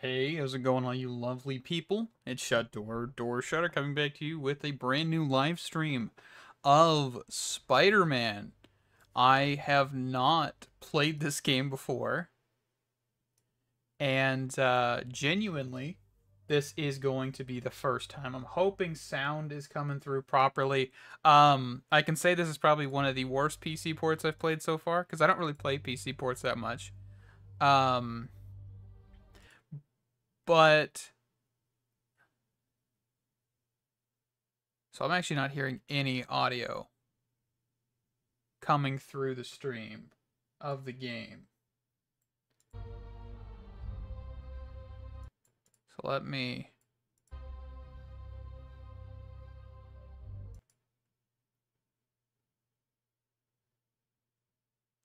Hey, how's it going, all you lovely people? It's Shut Door, Door Shutter, coming back to you with a brand new live stream of Spider Man. I have not played this game before, and uh, genuinely, this is going to be the first time. I'm hoping sound is coming through properly. Um, I can say this is probably one of the worst PC ports I've played so far because I don't really play PC ports that much. Um, but so I'm actually not hearing any audio coming through the stream of the game. So let me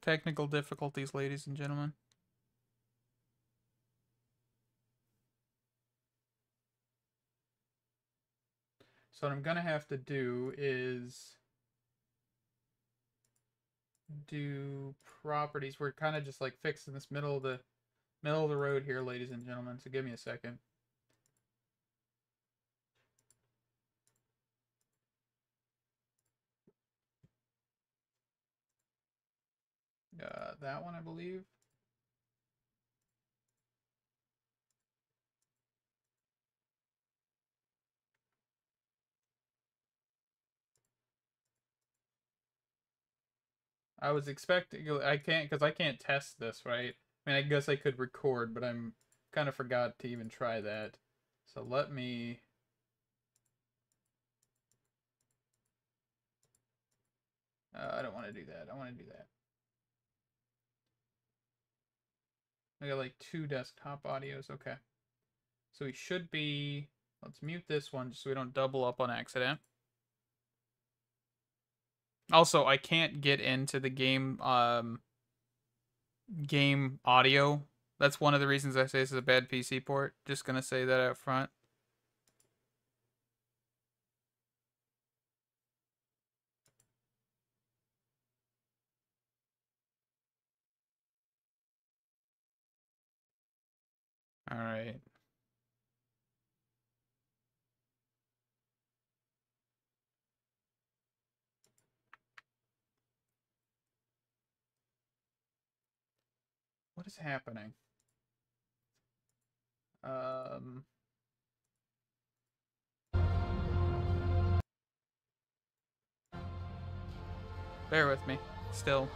Technical difficulties, ladies and gentlemen. So what I'm gonna have to do is do properties. We're kind of just like fixing this middle of the middle of the road here, ladies and gentlemen. So give me a second. Uh, that one, I believe. I was expecting. I can't because I can't test this, right? I mean, I guess I could record, but I'm kind of forgot to even try that. So let me. Uh, I don't want to do that. I want to do that. I got like two desktop audios. Okay. So we should be. Let's mute this one just so we don't double up on accident. Also, I can't get into the game um game audio. That's one of the reasons I say this is a bad PC port. Just gonna say that out front. All right. What is happening? Um. Bear with me, still. What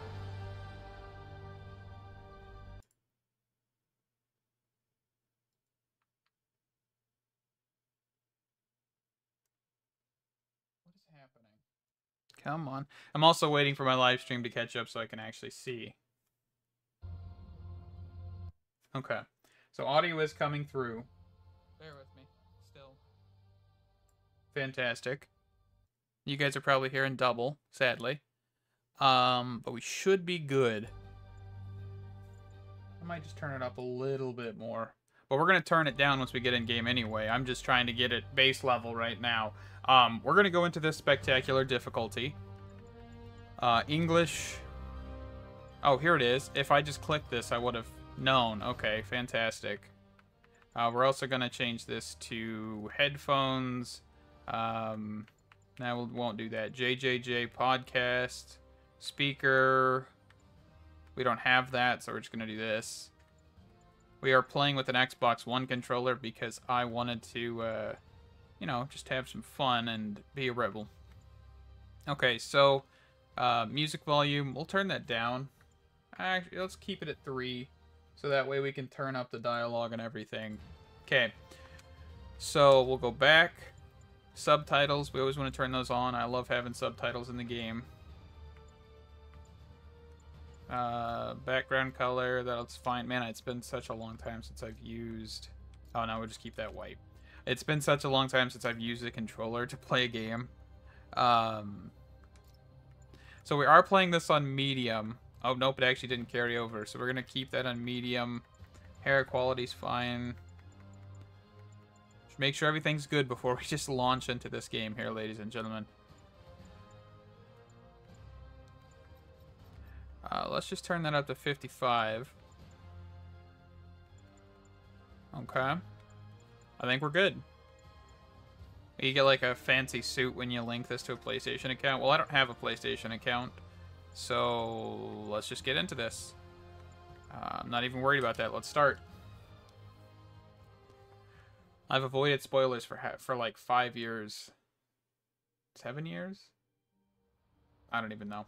is happening? Come on. I'm also waiting for my live stream to catch up so I can actually see. Okay. So audio is coming through. Bear with me. Still. Fantastic. You guys are probably hearing double, sadly. Um, but we should be good. I might just turn it up a little bit more. But we're going to turn it down once we get in game anyway. I'm just trying to get it base level right now. Um, we're going to go into this spectacular difficulty. Uh, English. Oh, here it is. If I just clicked this, I would have known. Okay, fantastic. Uh, we're also going to change this to headphones. Um, now we won't do that. JJJ podcast, speaker. We don't have that, so we're just going to do this. We are playing with an Xbox One controller because I wanted to, uh, you know, just have some fun and be a rebel. Okay, so uh, music volume, we'll turn that down. Actually, let's keep it at 3. So that way we can turn up the dialogue and everything. Okay. So we'll go back. Subtitles, we always want to turn those on. I love having subtitles in the game. Uh, background color, that's fine. Man, it's been such a long time since I've used... Oh, no, we'll just keep that white. It's been such a long time since I've used a controller to play a game. Um, so we are playing this on medium. Oh, nope, it actually didn't carry over. So we're going to keep that on medium. Hair quality's fine. Just make sure everything's good before we just launch into this game here, ladies and gentlemen. Uh, let's just turn that up to 55. Okay. I think we're good. You get like a fancy suit when you link this to a PlayStation account. Well, I don't have a PlayStation account, so let's just get into this. Uh, I'm not even worried about that. Let's start. I've avoided spoilers for for like five years, seven years. I don't even know.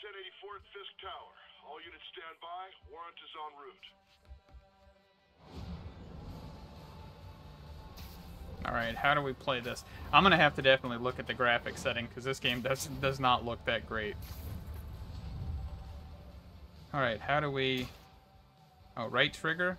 SWAT is 1084 at Fisk Tower. All units stand by. Warrant is en route. All right, how do we play this? I'm gonna have to definitely look at the graphic setting because this game does does not look that great. All right, how do we? Oh, right trigger.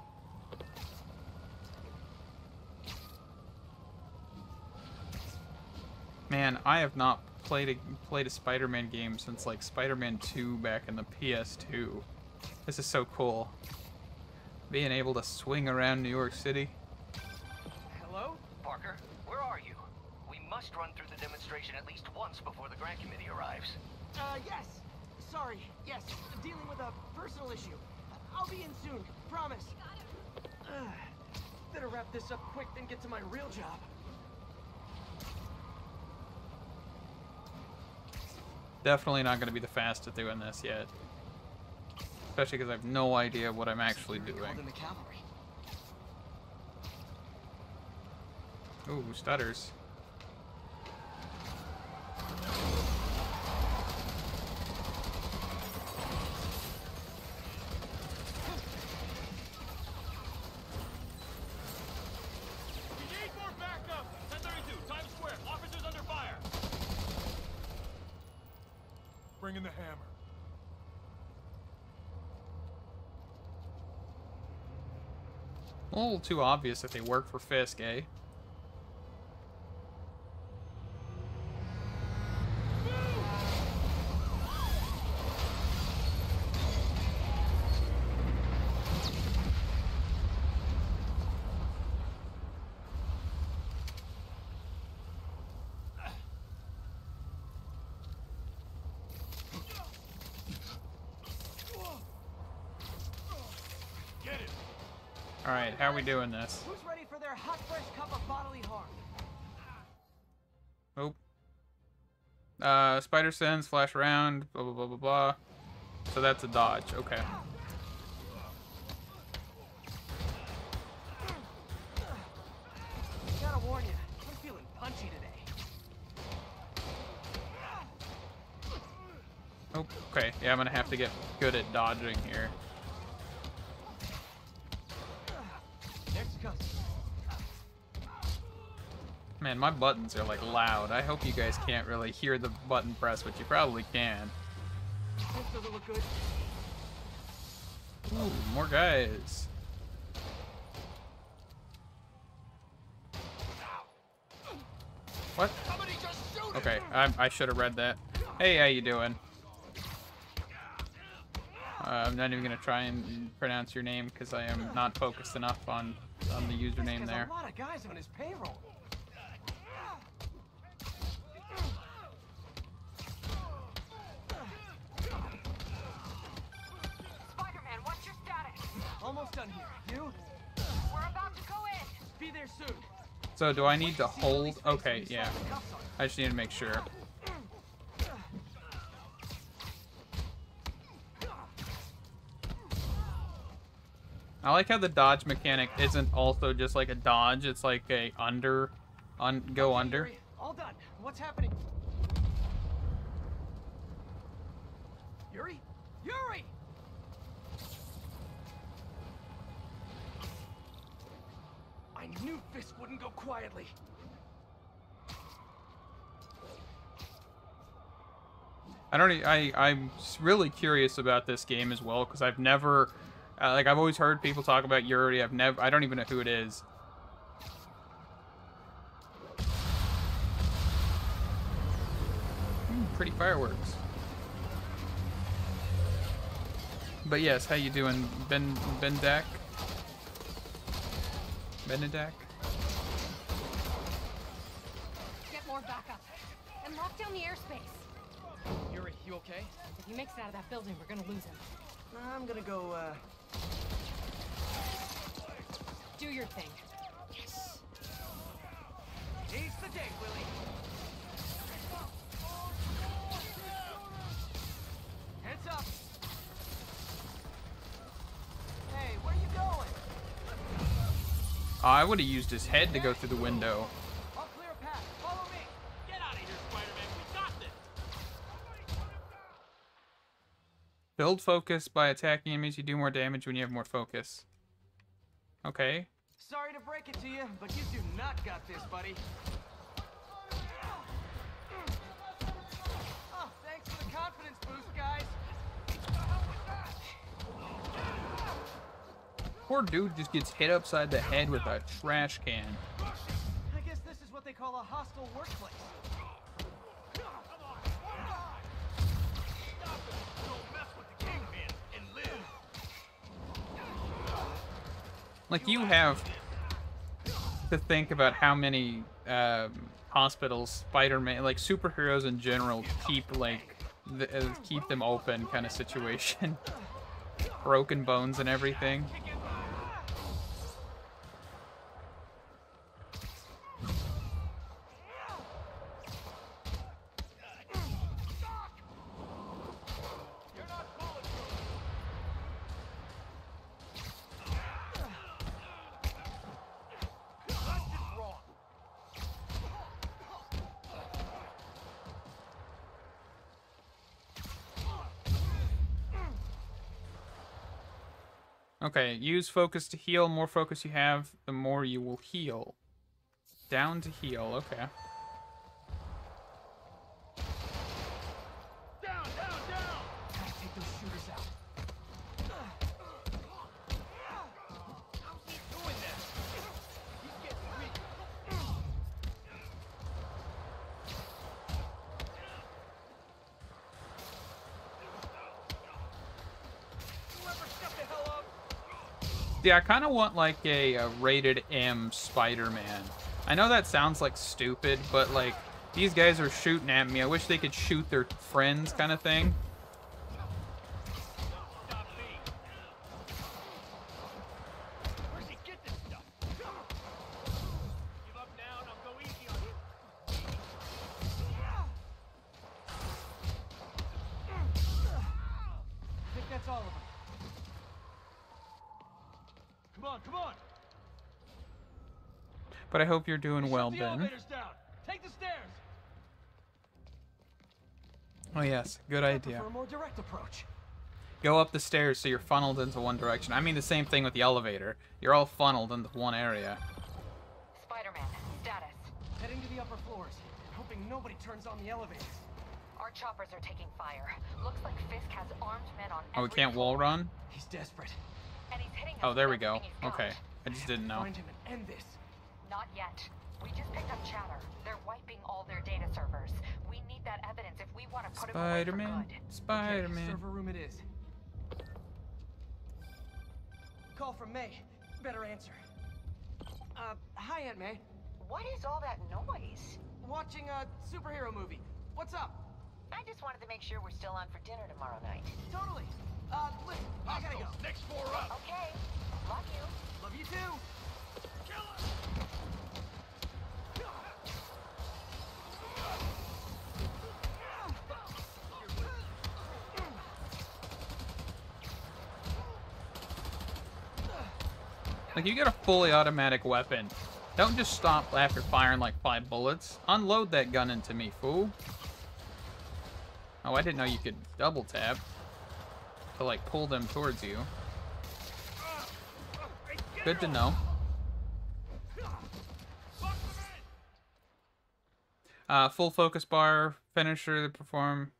Man, I have not played a played a Spider-Man game since like Spider-Man 2 back in the PS2. This is so cool. Being able to swing around New York City. Hello? Parker, where are you? We must run through the demonstration at least once before the grant committee arrives. Uh, yes. Sorry. Yes. I'm Dealing with a personal issue. I'll be in soon. Promise. Uh, better wrap this up quick than get to my real job. Definitely not going to be the fastest doing this yet. Especially because I have no idea what I'm actually Yuri called in doing. Ooh, stutters. We need more backup! 1032, Times Square. Officers under fire. Bring in the hammer. A little too obvious that they work for Fisk, eh? We doing this? Who's ready for their hot, fresh cup of bodily harm? Oh, Uh, spider sense, flash around, blah blah blah blah blah. So that's a dodge. Okay. Gotta warn you, I'm feeling punchy today. Oh, okay. Yeah, I'm gonna have to get good at dodging here. Man, my buttons are like loud. I hope you guys can't really hear the button press, but you probably can. This doesn't look good. Ooh, more guys. What? Somebody just shoot him! Okay, I, I should have read that. Hey, how you doing? Uh, I'm not even gonna try and pronounce your name because I am not focused enough on on the username there. a lot of guys on his payroll. So do I need to See all these hold? Okay, yeah. slapped the cuffs on. I just need to make sure. I like how the dodge mechanic isn't also just like a dodge. It's like a under, un go under. All done. What's happening? Yuri? Yuri! I knew Fisk wouldn't go quietly. I don't. I I'm really curious about this game as well because I've never, uh, like, I've always heard people talk about Yuri. I've never. I don't even know who it is. Hmm, pretty fireworks. But yes, how you doing, Ben Bendak? Benedak? Get more backup. And lock down the airspace. Yuri, you okay? If he makes it out of that building, we're gonna lose him. I'm gonna go, uh... Do your thing. Yes! Seize the day, Willie. I would have used his head to go through the window. I'll clear a path. Follow me. Get out of here, Spider-Man. We got this! Build focus by attacking enemies. You do more damage when you have more focus. Okay. Sorry to break it to you, but you do not got this, buddy. Poor dude just gets hit upside the head with a trash can. I guess this is what they call a hostile workplace. Don't mess with the Kingpin and live! Like you have to think about how many um, hospitals Spider-Man, like superheroes in general, keep like the, uh, keep them open kind of situation. Broken bones and everything. Use focus to heal. More focus you have, the more you will heal. Down to heal, okay. Yeah, I kind of want like a, a rated M Spider-Man. I know that sounds like stupid, but like these guys are shooting at me. I wish they could shoot their friends, kind of thing. But I hope you're doing Shut well, the Ben. down. Take the stairs. Oh yes, good idea. prefer a more direct approach. Go up the stairs so you're funneled into one direction. I mean the same thing with the elevator. You're all funneled into one area. Spider-Man, status. Heading to the upper floors, hoping nobody turns on the elevators. Our choppers are taking fire. Looks like Fisk has armed men on Oh, we can't wall run? He's desperate. And he's hitting Oh, there we go. everything he's got. Okay. I just didn't know. Find him and end this. Not yet. We just picked up chatter. They're wiping all their data servers. We need that evidence if we want to put him away for Spider-Man. good. Okay, Spider-Man. server room it is. Call from May. Better answer. Uh, hi, Aunt May. What is all that noise? Watching a superhero movie. What's up? I just wanted to make sure we're still on for dinner tomorrow night. Totally. Uh, listen, I gotta go. Next floor up. Okay. Love you. Love you too. Like you get a fully automatic weapon. Don't just stop after firing like five bullets. Unload that gun into me, fool. Oh, I didn't know you could double tap to like pull them towards you. Good to know. Uh, full focus bar, finisher, to perform.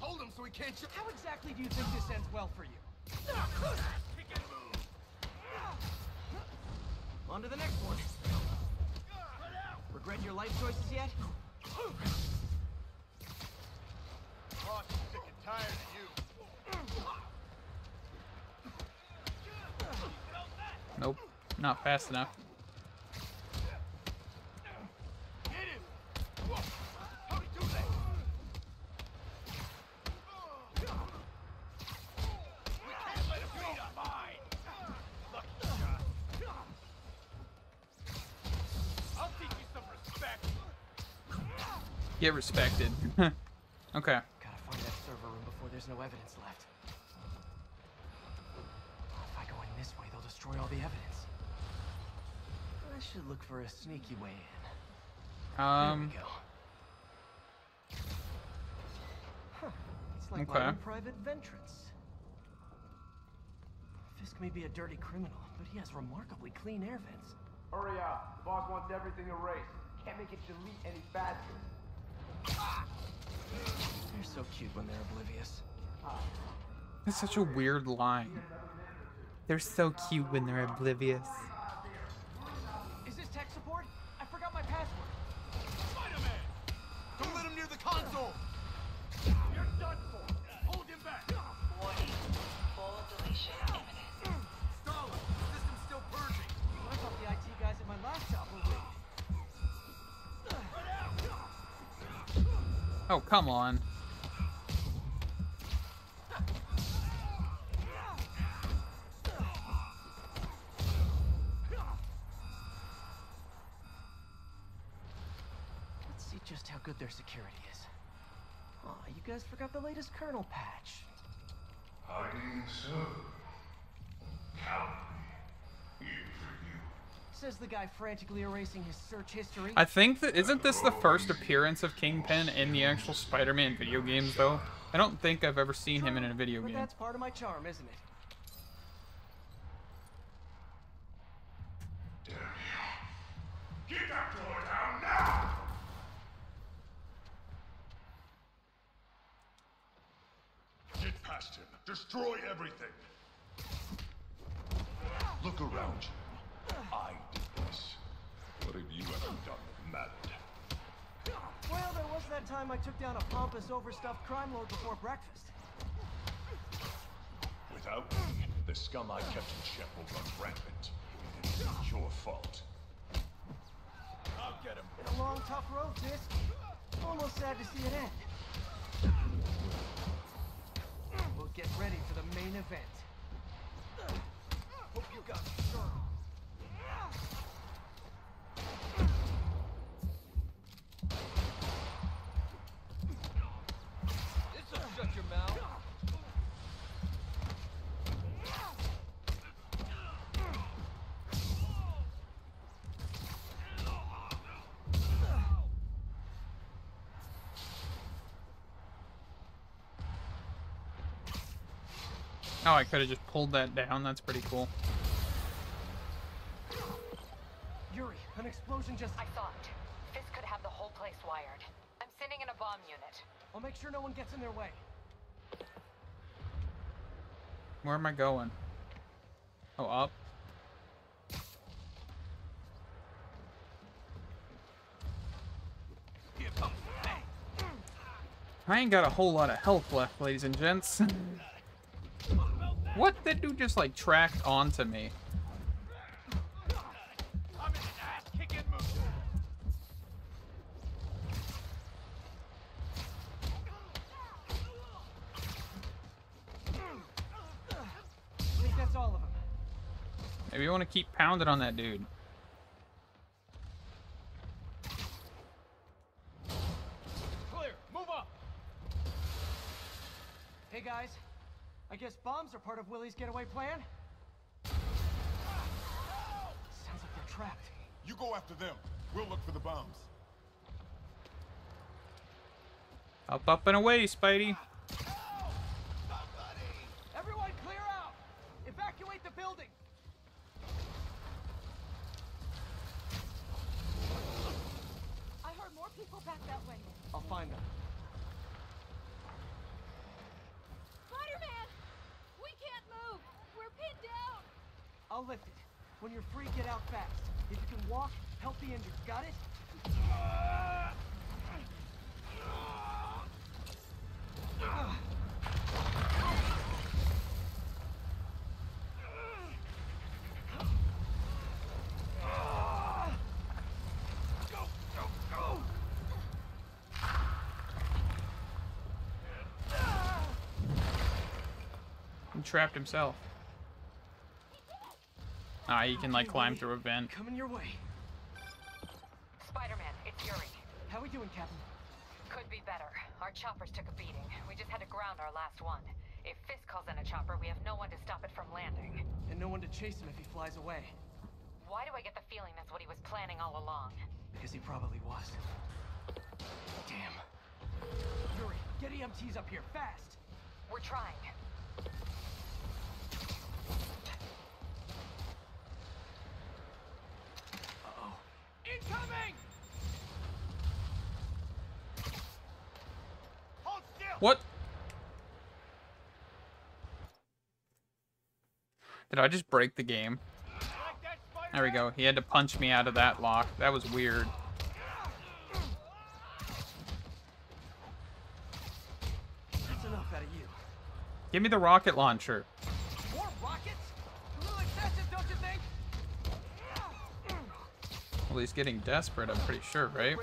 Hold him so he can't shoot. How exactly do you think this ends well for you? On to the next one. Regret your life choices yet? Boss is sick and tired of you. Nope, not fast enough. Get respected. okay. Gotta find that server room before there's no evidence left. If I go in this way, they'll destroy all the evidence. I should look for a sneaky way in. Um. there we go. Huh. It's like Okay. my private ventrance. Fisk may be a dirty criminal, but he has remarkably clean air vents. Hurry up. The boss wants everything erased. Can't make it delete any faster. They're so cute when they're oblivious. That's such a weird line. They're so cute when they're oblivious. Is this tech support? I forgot my password. Spider-Man! Don't let him near the console! Oh, come on. Let's see just how good their security is. Aw, you guys forgot the latest kernel patch. Hiding so. Count me. Here for you. Says the guy frantically erasing his search history. I think that isn't this the first appearance of Kingpin in the actual Spider-Man video games, though. I don't think I've ever seen him in a video game. but game. that's part of my charm, isn't it? Damn you. That door down now! Get past him. Destroy everything. Look around you. I did this. What have you ever done that? Well, there was that time I took down a pompous, overstuffed crime lord before breakfast. Without me, the scum I kept in check will run rampant. And it's your fault. I'll get him. Been a long, tough road, Fisk. Almost sad to see it end. We'll get ready for the main event. Hope you got Oh, I could have just pulled that down. That's pretty cool. Yuri, an explosion just... I saw it. Fisk could have the whole place wired. I'm sending in a bomb unit. I'll make sure no one gets in their way. Where am I going? Oh, up. I ain't got a whole lot of health left, ladies and gents. what? That dude just like tracked onto me. I think that's all of them. Maybe you want to keep pounding on that dude. Clear. Move up. Hey guys, I guess bombs are part of Willie's getaway plan? Sounds like they're trapped. You go after them. We'll look for the bombs. Up, up, and away, Spidey. Everyone clear out! Evacuate the building! I heard more people back that way. I'll find them. Spider-Man! We can't move! We're pinned down! I'll lift it. When you're free, get out fast. If you can walk, help the injured. Got it? He trapped himself. Ah, he can like climb through a vent. Coming your way. Spider-Man, it's Yuri. How are we doing, Captain? Could be better. Our choppers took a beating. We just had to ground our last one. If Fisk calls in a chopper, we have no one to stop it from landing. And no one to chase him if he flies away. Why do I get the feeling that's what he was planning all along? Because he probably was. Damn. Yuri, get EMTs up here, fast! We're trying. Incoming! Hold still. What? Did I just break the game? Like that, Spider? There we go. He had to punch me out of that lock. That was weird. That's enough out of you. Give me the rocket launcher. He's getting desperate, I'm pretty sure, right?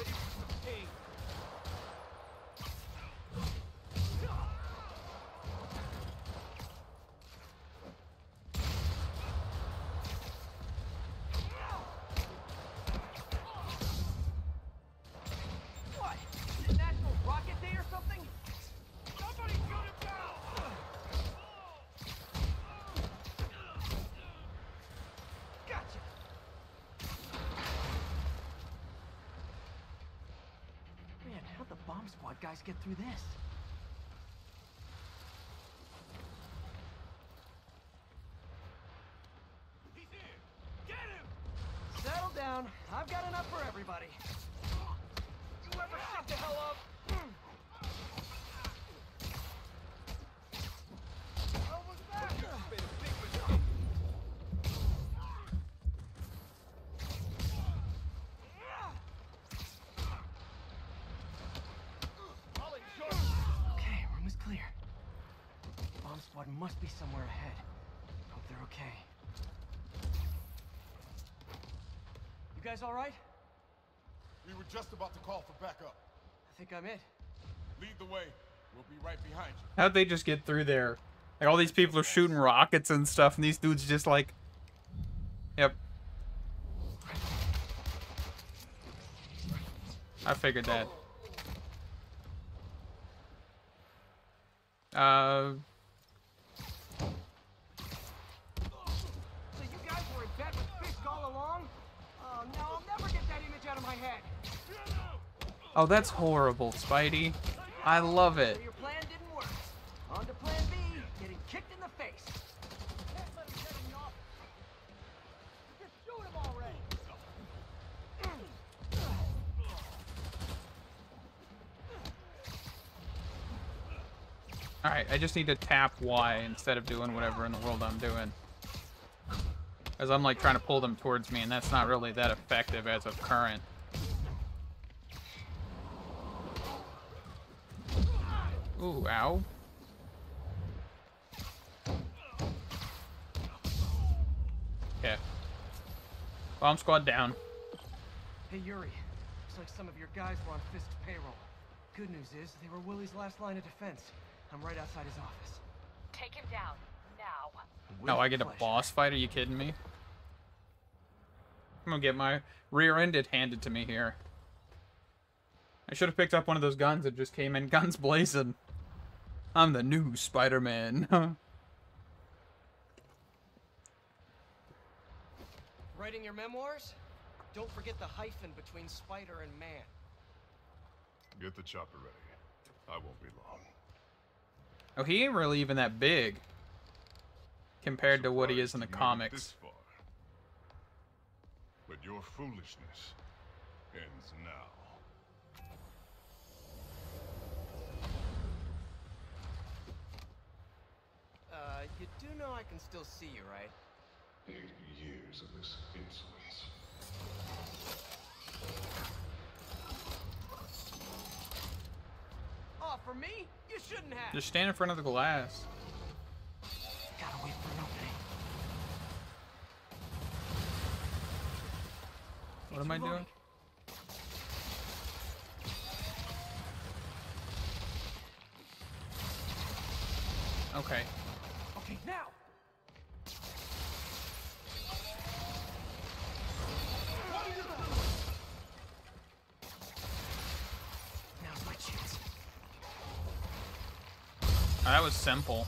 Must be somewhere ahead. Hope they're okay. You guys all right? We were just about to call for backup. I think I'm it. Lead the way. We'll be right behind you. How'd they just get through there? Like, all these people are shooting rockets and stuff, and these dudes just like... Yep. I figured that. Uh... my head. Oh, that's horrible, Spidey. I love it. Your plan didn't work. On to plan B, getting kicked in the face. Alright, I just need to tap Y instead of doing whatever in the world I'm doing. Because I'm like trying to pull them towards me, and that's not really that effective as of current. Ooh, ow. Okay. Bomb squad down. Hey, Yuri. Looks like some of your guys were on Fisk's payroll. Good news is, they were Willie's last line of defense. I'm right outside his office. Take him down. Now. No, With I get a pleasure. boss fight? Are you kidding me? I'm gonna get my rear-ended handed to me here. I should have picked up one of those guns that just came in guns blazing. I'm the new Spider-Man. Writing your memoirs? Don't forget the hyphen between spider and man. Get the chopper ready. I won't be long. oh, he ain't really even that big compared to what he is in the Surprised you made it comics. But your foolishness ends now. Uh, you do know I can still see you, right? Eight years of this insolence. Oh, for me? You shouldn't have. Just stand in front of the glass. Gotta wait for an opening. What am I doing? Okay. Okay, now. Now's my chance. Oh, that was simple.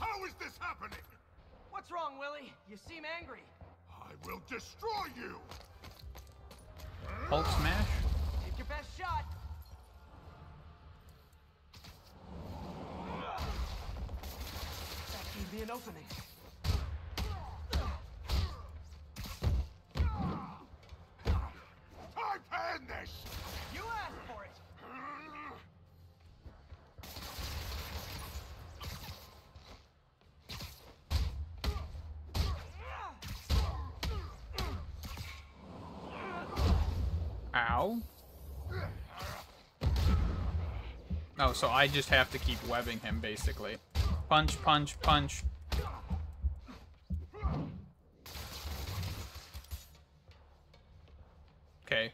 How is this happening? What's wrong, Willie? You seem angry. I will destroy you! Hulk smash? Take your best shot. That gave me an opening. I've had this! You asked for it. Ow. Oh, so I just have to keep webbing him, basically. Punch, punch, punch. Okay.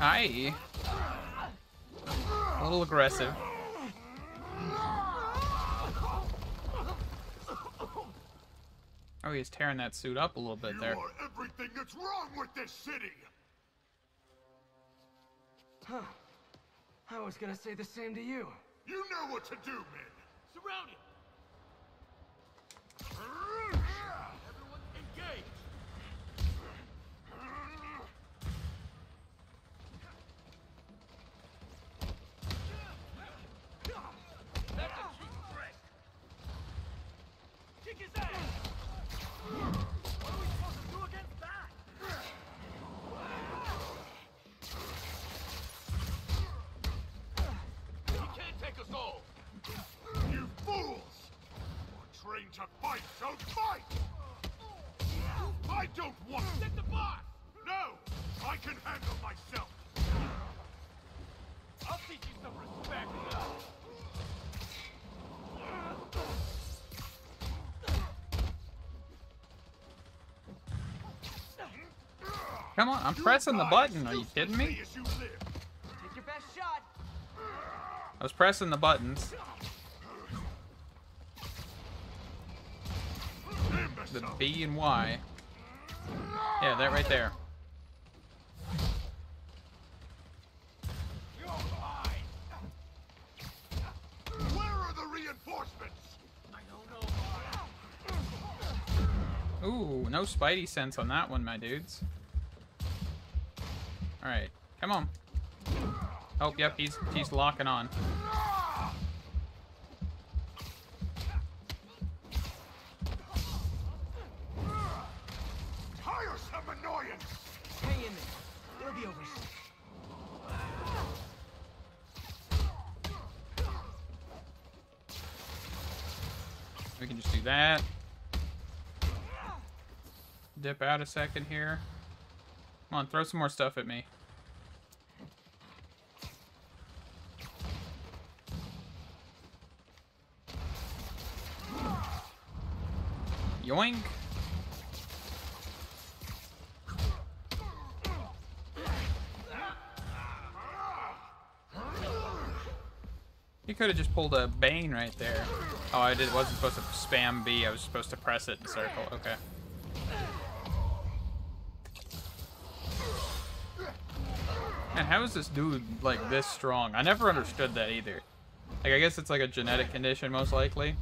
Hi. A little aggressive. Oh, he's tearing that suit up a little bit You there. are everything that's wrong with this city! Huh. I was gonna say the same to you. You know what to do, men! Surround him! Everyone engage! That's a cheap trick. Kick his ass. What are we supposed to do against that? He can't take us all! You fools! You're trained to fight! I don't want to get the boss! No! I can handle myself! I'll teach you some respect! Come on, I'm pressing the button. Are you kidding me? You. Take your best shot. I was pressing the buttons. The B and Y. Yeah, that right there. Where are the reinforcements? I don't know. Ooh, no Spidey sense on that one, my dudes. Alright, come on. Oh, yep, he's he's locking on. Out a second here. Come on, throw some more stuff at me. Yoink. You could have just pulled a Bane right there. Oh, I did, wasn't supposed to spam B. I was supposed to press it and circle. Okay. And how is this dude, like, this strong? I never understood that either. Like, I guess it's like a genetic condition, most likely.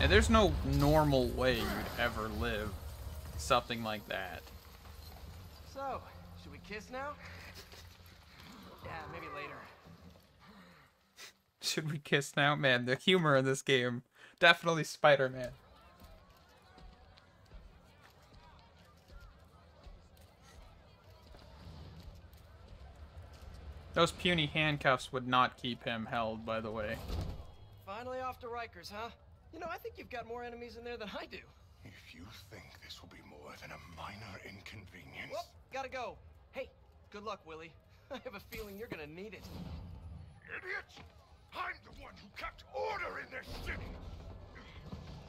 And there's no normal way you'd ever live something like that. So, should we kiss now? Yeah, maybe later. Should we kiss now? Man, the humor in this game. Definitely Spider-Man. Those puny handcuffs would not keep him held, by the way. Finally off to Rikers, huh? You know, I think you've got more enemies in there than I do. If you think this will be more than a minor inconvenience... Whoop, gotta go. Hey, good luck, Willie. I have a feeling you're gonna need it. Idiots! I'm the one who kept order in this city!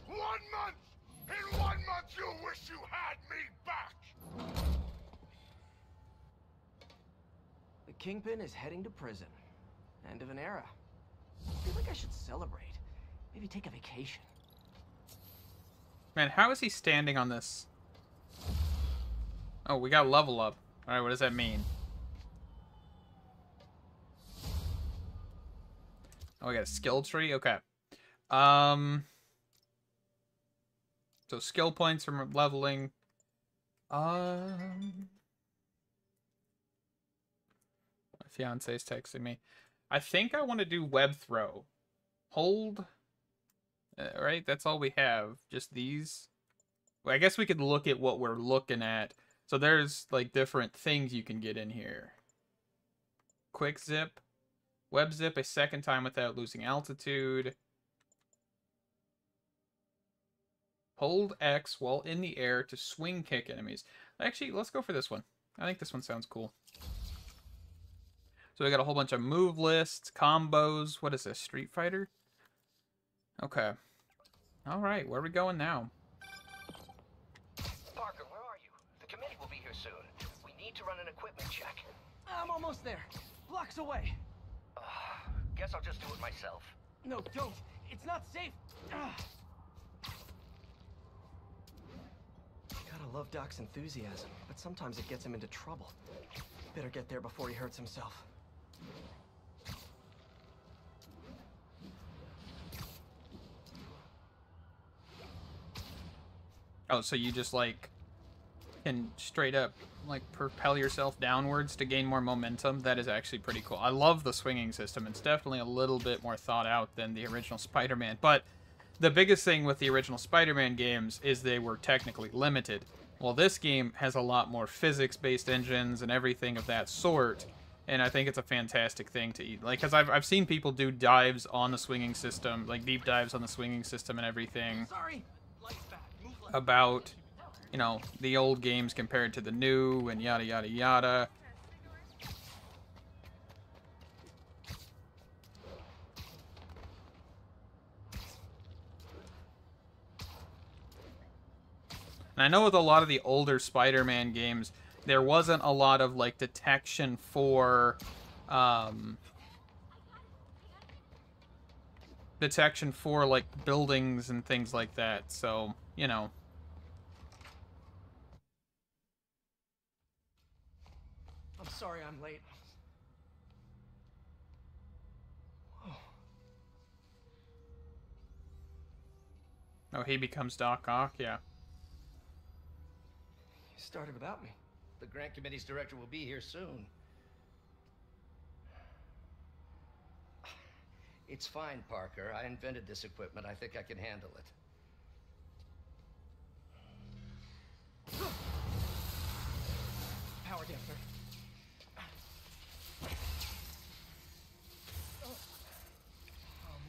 One month! In one month you'll wish you had me back! The Kingpin is heading to prison. End of an era. I feel like I should celebrate. Maybe take a vacation. Man, how is he standing on this? Oh, we got level up. Alright, what does that mean? Oh, we got a skill tree? Okay. Um... So skill points from leveling. Um... My fiance's texting me. I think I want to do web throw. Hold uh, right? That's all we have. Just these. Well, I guess we could look at what we're looking at. So there's like different things you can get in here. Quick zip. Web zip a second time without losing altitude. Hold X while in the air to swing kick enemies. Actually, let's go for this one. I think this one sounds cool. So we got a whole bunch of move lists, combos. What is this, Street Fighter? Okay. All right, where are we going now? Parker, where are you? The committee will be here soon. We need to run an equipment check. I'm almost there. Blocks away. Guess I'll just do it myself. No, don't. It's not safe. Ugh. Gotta love Doc's enthusiasm, but sometimes it gets him into trouble. Better get there before he hurts himself. Oh, so you just like can straight up like propel yourself downwards to gain more momentum. That is actually pretty cool. I love the swinging system. It's definitely a little bit more thought out than the original Spider-Man. But the biggest thing with the original Spider-Man games is they were technically limited. Well, this game has a lot more physics-based engines and everything of that sort. And I think it's a fantastic thing to eat. Like, because I've, I've seen people do dives on the swinging system, like deep dives on the swinging system and everything Sorry. Lights back. Move about, you know, the old games compared to the new and yada yada yada. And I know with a lot of the older Spider-Man games, there wasn't a lot of like detection for um detection for like buildings and things like that. So, you know, I'm sorry I'm late. Oh, he becomes Doc Ock. Yeah. You started without me. The grant committee's director will be here soon. It's fine, Parker. I invented this equipment. I think I can handle it. Power damper. Oh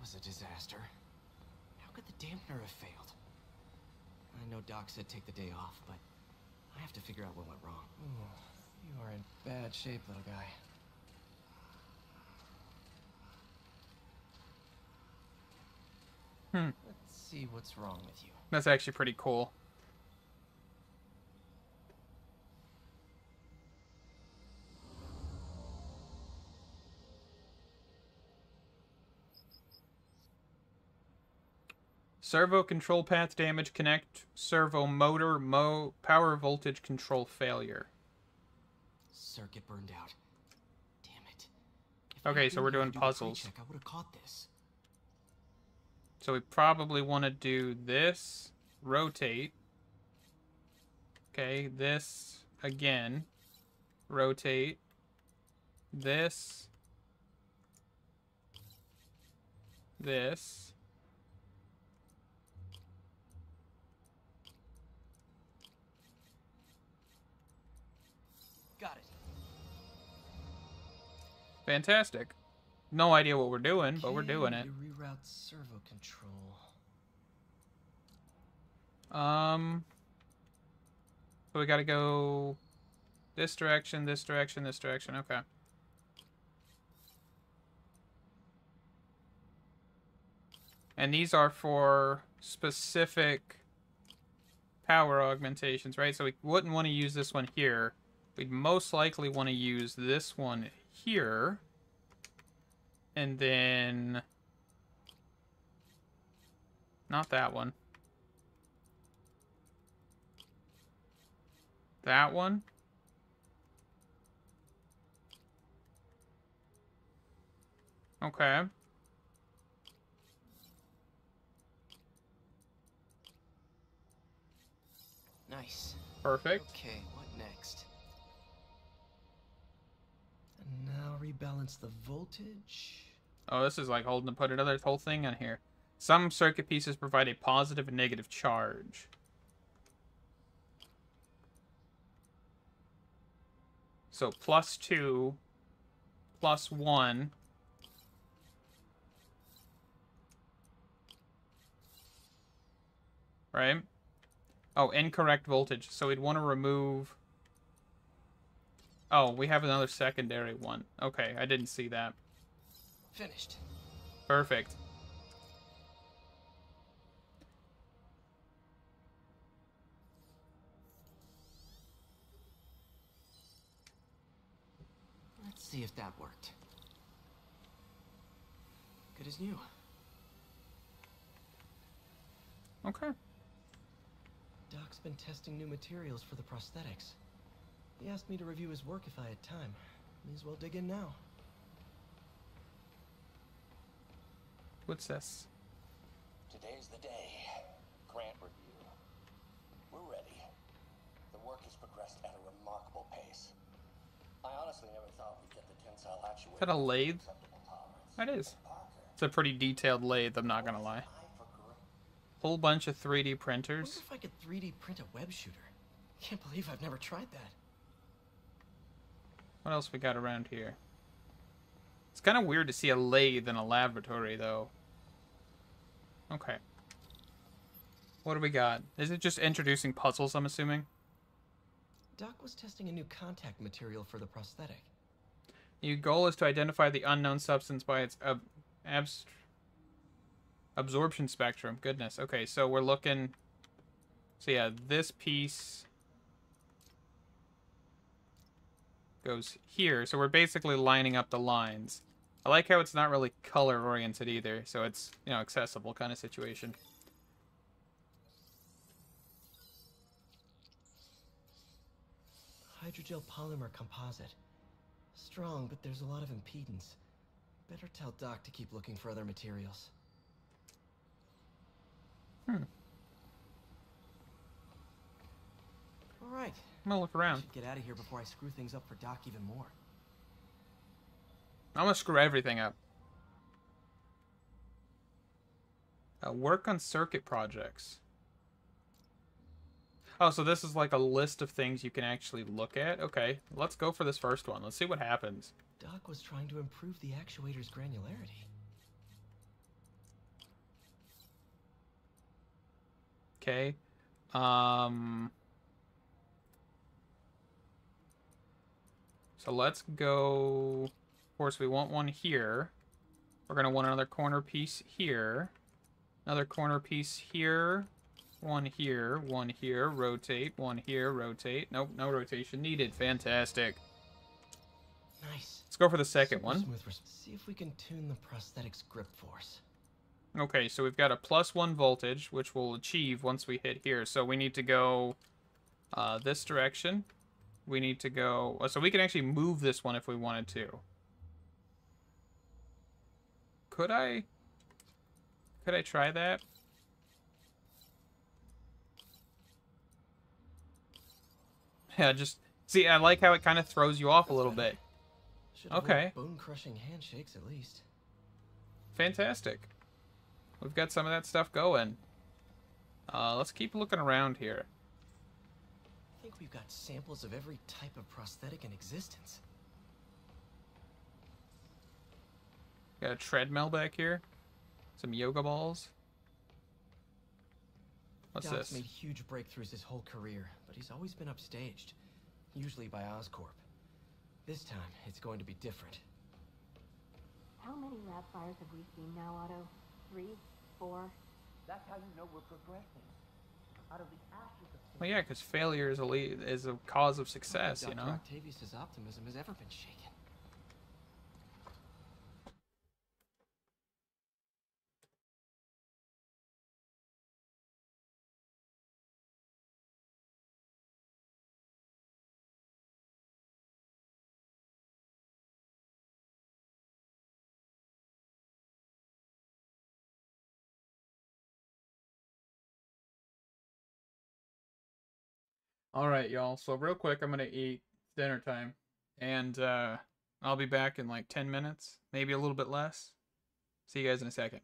Was a disaster. How could the dampener have failed? I know Doc said take the day off, but I have to figure out what went wrong. you are in bad shape, little guy. Hmm. Let's see what's wrong with you. That's actually pretty cool. Servo control path damage connect servo motor mo power voltage control failure. Circuit burned out. Damn it. If Okay, so we're doing do puzzles. pre-check, I would have caught this. So we probably want to do this, rotate. Okay, this again, rotate. This. This. Fantastic. No idea what we're doing, but we're doing it. Reroute servo control. Um. So we gotta go this direction, this direction, this direction. Okay. And these are for specific power augmentations, right? So we wouldn't want to use this one here. We'd most likely want to use this one here. And then... Not that one. That one. Okay. Nice. Perfect. Okay, rebalance the voltage. Oh, this is like holding to put another whole thing on here. Some circuit pieces provide a positive and negative charge. So plus two, plus one. Right? Oh, incorrect voltage. So we'd want to remove... Oh, we have another secondary one. Okay, I didn't see that. Finished. Perfect. Let's see if that worked. Good as new. Okay. Doc's been testing new materials for the prosthetics. He asked me to review his work if I had time. May as well dig in now. What's this? Today's the day. Grant review. We're ready. The work has progressed at a remarkable pace. I honestly never thought we'd get the tensile actuator. Is that a lathe? That is. It's a pretty detailed lathe, I'm not gonna lie. I. Whole bunch of 3D printers. wonder if I could 3D print a web shooter. Can't believe I've never tried that. What else we got around here? It's kind of weird to see a lathe in a laboratory, though. Okay. What do we got? Is it just introducing puzzles, I'm assuming? Doc was testing a new contact material for the prosthetic. Your goal is to identify the unknown substance by its ab- abs- absorption spectrum. Goodness. Okay, so we're looking. So yeah, this piece goes here. So we're basically lining up the lines. I like how it's not really color oriented either, so it's you know accessible kind of situation. Hydrogel polymer composite. Strong, but there's a lot of impedance. Better tell Doc to keep looking for other materials. Hmm. All right. I'm gonna look around. get out of here before I screw things up for Doc even more. I'm gonna screw everything up. Uh, work on circuit projects. Oh, so this is like a list of things you can actually look at? Okay, let's go for this first one. Let's see what happens. Doc was trying to improve the actuator's granularity. Okay. Um... So let's go... Of course, we want one here. We're going to want another corner piece here. Another corner piece here. One here, one here, rotate, one here, rotate. Nope, no rotation needed. Fantastic. Nice. Let's go for the second one. See if we can tune the prosthetic's grip force. Okay, so we've got a plus one voltage, which we'll achieve once we hit here. So we need to go uh, this direction. We need to go... oh, So we can actually move this one if we wanted to. Could I... Could I try that? Yeah, just... See, I like how it kind of throws you off a little bit. Should Okay. Bone-crushing handshakes at least. Fantastic. We've got some of that stuff going. Uh, let's keep looking around here. I think we've got samples of every type of prosthetic in existence. Got a treadmill back here. Some yoga balls. What's Doc's this? made huge breakthroughs his whole career, but he's always been upstaged, usually by Oscorp. This time, it's going to be different. How many lab fires have we seen now, Otto? Three? Four? That's how you know we're progressing. Out of the ashes of Well, yeah, because failure is a is a cause of success, you know. Octavius' optimism has ever been shaken. All right, y'all. So real quick, I'm gonna eat dinner time, and uh, I'll be back in like 10 minutes, maybe a little bit less. See you guys in a second.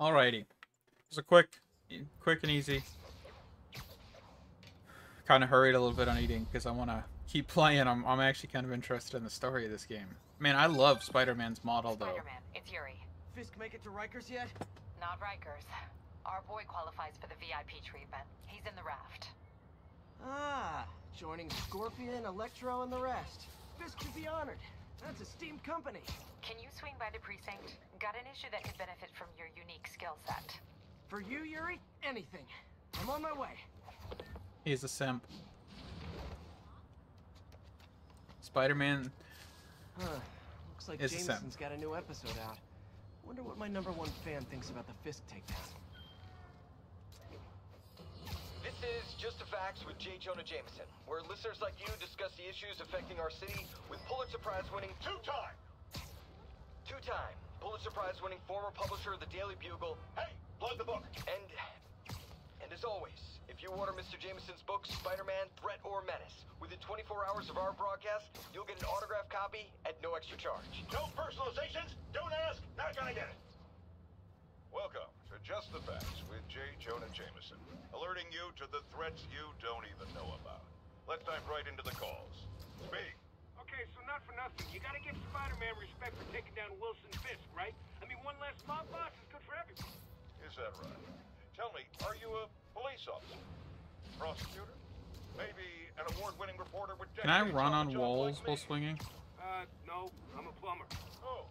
Alrighty. It was a quick, quick and easy. Kind of hurried a little bit on eating because I want to keep playing. I'm, I'm actually kind of interested in the story of this game. Man, I love Spider-Man's model though. Spider-Man, it's Yuri. Fisk make it to Rikers yet? Not Rikers. Our boy qualifies for the VIP treatment. He's in the raft. Ah, joining Scorpion, Electro, and the rest. Fisk should be honored. That's a steamed company. Can you swing by the precinct? Got an issue that could benefit from your unique skill set. For you, Yuri, anything. I'm on my way. He's a simp. Spider-Man. Huh. Looks like It's a simp. Jameson's got a new episode out. Wonder what my number one fan thinks about the Fisk takedown. This is Just the Facts with J. Jonah Jameson, where listeners like you discuss the issues affecting our city with Pulitzer Prize winning Two-time! two-time Pulitzer Prize winning former publisher of the Daily Bugle, Hey, blood the book! and and as always, if you order Mr. Jameson's book Spider-Man: Threat or Menace within 24 hours of our broadcast, you'll get an autographed copy at no extra charge. No personalizations, don't ask, not gonna get it! Welcome to Just the Facts with J. Jonah Jameson, alerting you to the threats you don't even know about. Let's dive right into the calls. Speak. Okay, so not for nothing. You gotta give Spider-Man respect for taking down Wilson Fisk, right? I mean, one less mob boss is good for everybody. Is that right? Tell me, are you a police officer? Prosecutor? Maybe an award-winning reporter with Can I run on walls like while swinging? Uh, no, I'm a plumber. Oh,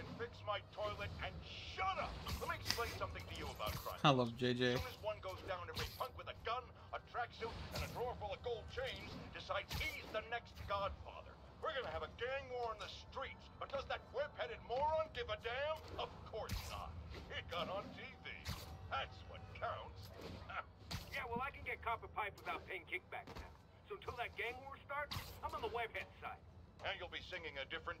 good. Then fix my toilet and shut up! Let me explain something to you about crime. I love JJ. As soon as one goes down, every punk with a gun, a tracksuit, and a drawer full of gold chains decides he's the next godfather. We're gonna have a gang war in the streets, but does that whip-headed moron give a damn? Of course not. It got on TV. That's what counts. Yeah, well, I can get copper pipe without paying kickbacks now. So until that gang war starts, I'm on the webhead side. and you'll be singing a different...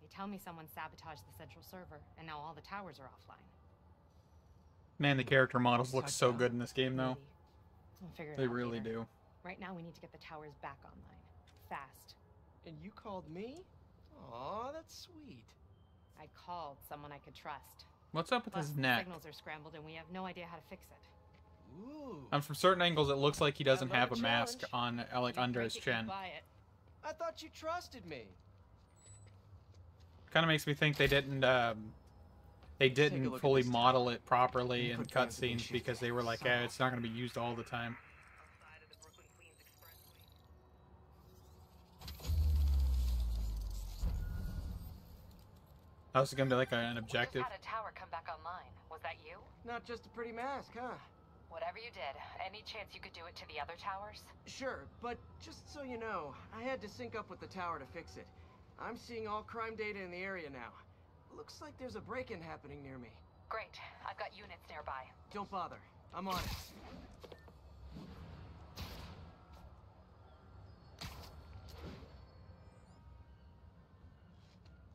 They tell me someone sabotaged the central server, and now all the towers are offline. Man, the character models look so good in this game though. We'll figure it They out really later. do. Right now, we need to get the towers back online. Fast. And you called me? Aw, that's sweet. I called someone I could trust. What's up with Plus, his the neck? signals are scrambled, and we have no idea how to fix it. Ooh. And from certain angles, it looks like he doesn't have a mask on, uh, like You under his chin. buy. I thought you trusted me. Kind of makes me think they didn't, um, they didn't fully model it properly in Input plans cutscenes because they were like, eh, it's not going to be used all the time. That was going to be like an objective. had a tower come back online. Was that you? Not just a pretty mask, huh? Whatever you did, any chance you could do it to the other towers? Sure, but just so you know, I had to sync up with the tower to fix it. I'm seeing all crime data in the area now. Looks like there's a break-in happening near me. Great. I've got units nearby. Don't bother. I'm on it.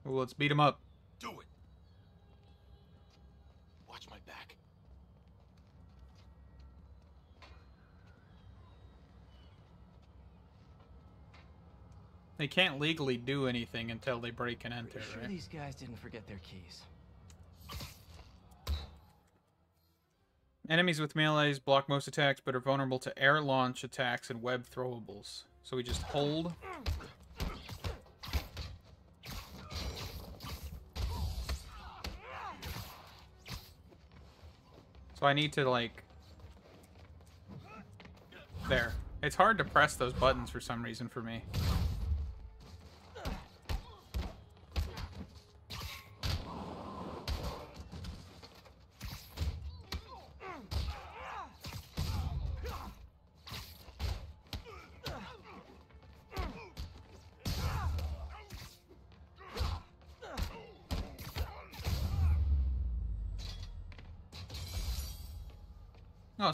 Ooh, let's beat him up. Do it! Watch my back. They can't legally do anything until they break and enter, sure right? these guys didn't forget their keys. Enemies with melees block most attacks, but are vulnerable to air launch attacks and web throwables. So we just hold. So I need to like... There. It's hard to press those buttons for some reason for me.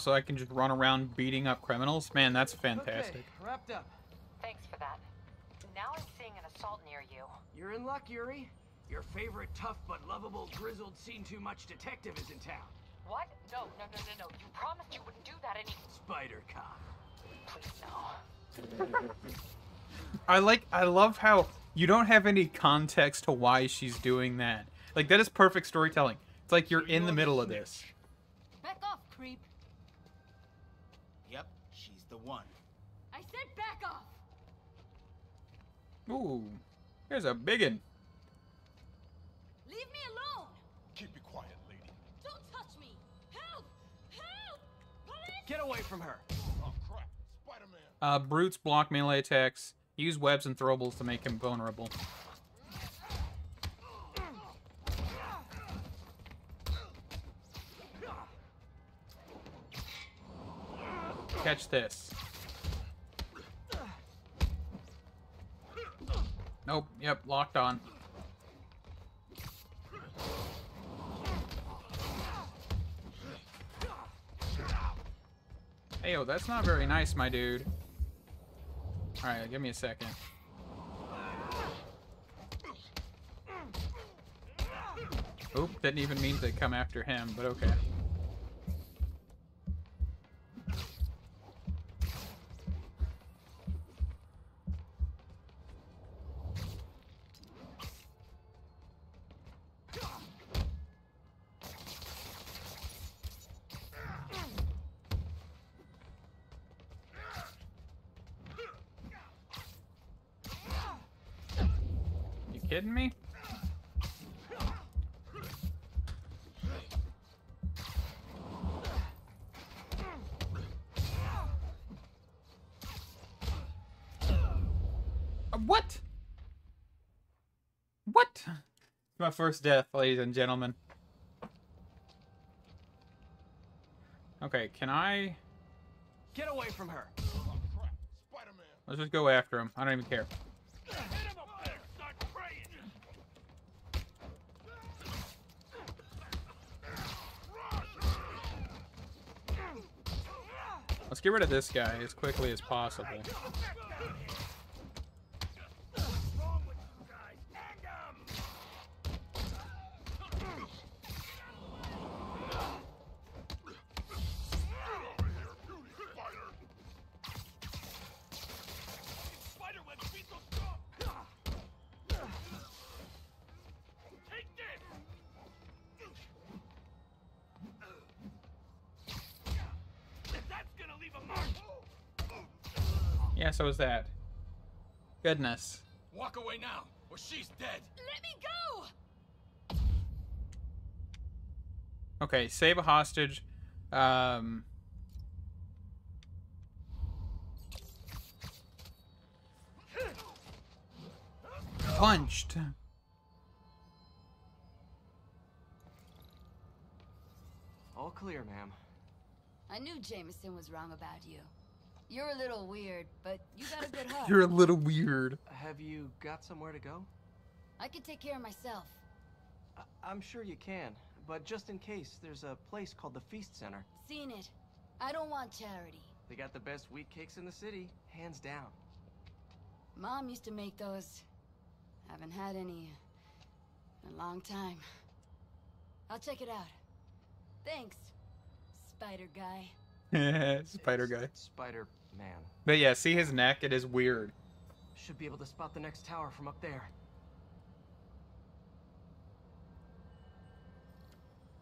So I can just run around beating up criminals? Man, that's fantastic. Okay, wrapped up. Thanks for that. Now I'm seeing an assault near you. You're in luck, Yuri. Your favorite tough but lovable, grizzled, seen too much detective is in town. What? No, no, no, no, no. You promised you wouldn't do that any. Spider Cop. Please, no. I like I love how you don't have any context to why she's doing that. Like that is perfect storytelling. It's like you're in the middle of this. Back off, creep. Yep, she's the one. I said back off. Ooh. Here's a biggin. Leave me alone. Keep it quiet, lady. Don't touch me. Help! Help! Police! Get away from her. Oh, crap. Spider-Man. Uh, brutes block melee attacks. Use webs and throwables to make him vulnerable. Catch this. Nope. Yep. Locked on. Hey, yo, that's not very nice, my dude. Alright, give me a second. Oop, didn't even mean to come after him, but okay. First death, ladies and gentlemen. Okay, can I... Get away from her. Let's just go after him. I don't even care. Hit him up there. Start praying. Let's get rid of this guy as quickly as possible. Yeah, so is that. Goodness. Walk away now, or she's dead. Let me go! Okay, save a hostage. Um... Punched. All clear, ma'am. I knew Jameson was wrong about you. You're a little weird, but you got a good heart. You're a little weird. Have you got somewhere to go? I can take care of myself. I- I'm sure you can, but just in case, there's a place called the Feast Center. Seen it. I don't want charity. They got the best wheat cakes in the city, hands down. Mom used to make those. Haven't had any in a long time. I'll check it out. Thanks, Spider Guy. Spider guy. Spider Man. But yeah, see his neck? It is weird. Should be able to spot the next tower from up there.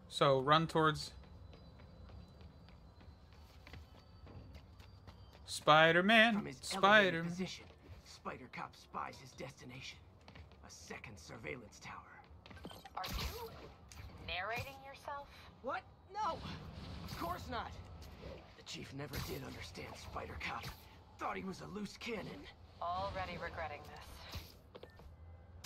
So run towards Spider-Man. From his elevated Spider. position, Spider Cop spies his destination. A second surveillance tower. Are you narrating yourself? What? No! Of course not! The Chief never did understand Spider Cop. Thought he was a loose cannon. Already regretting this.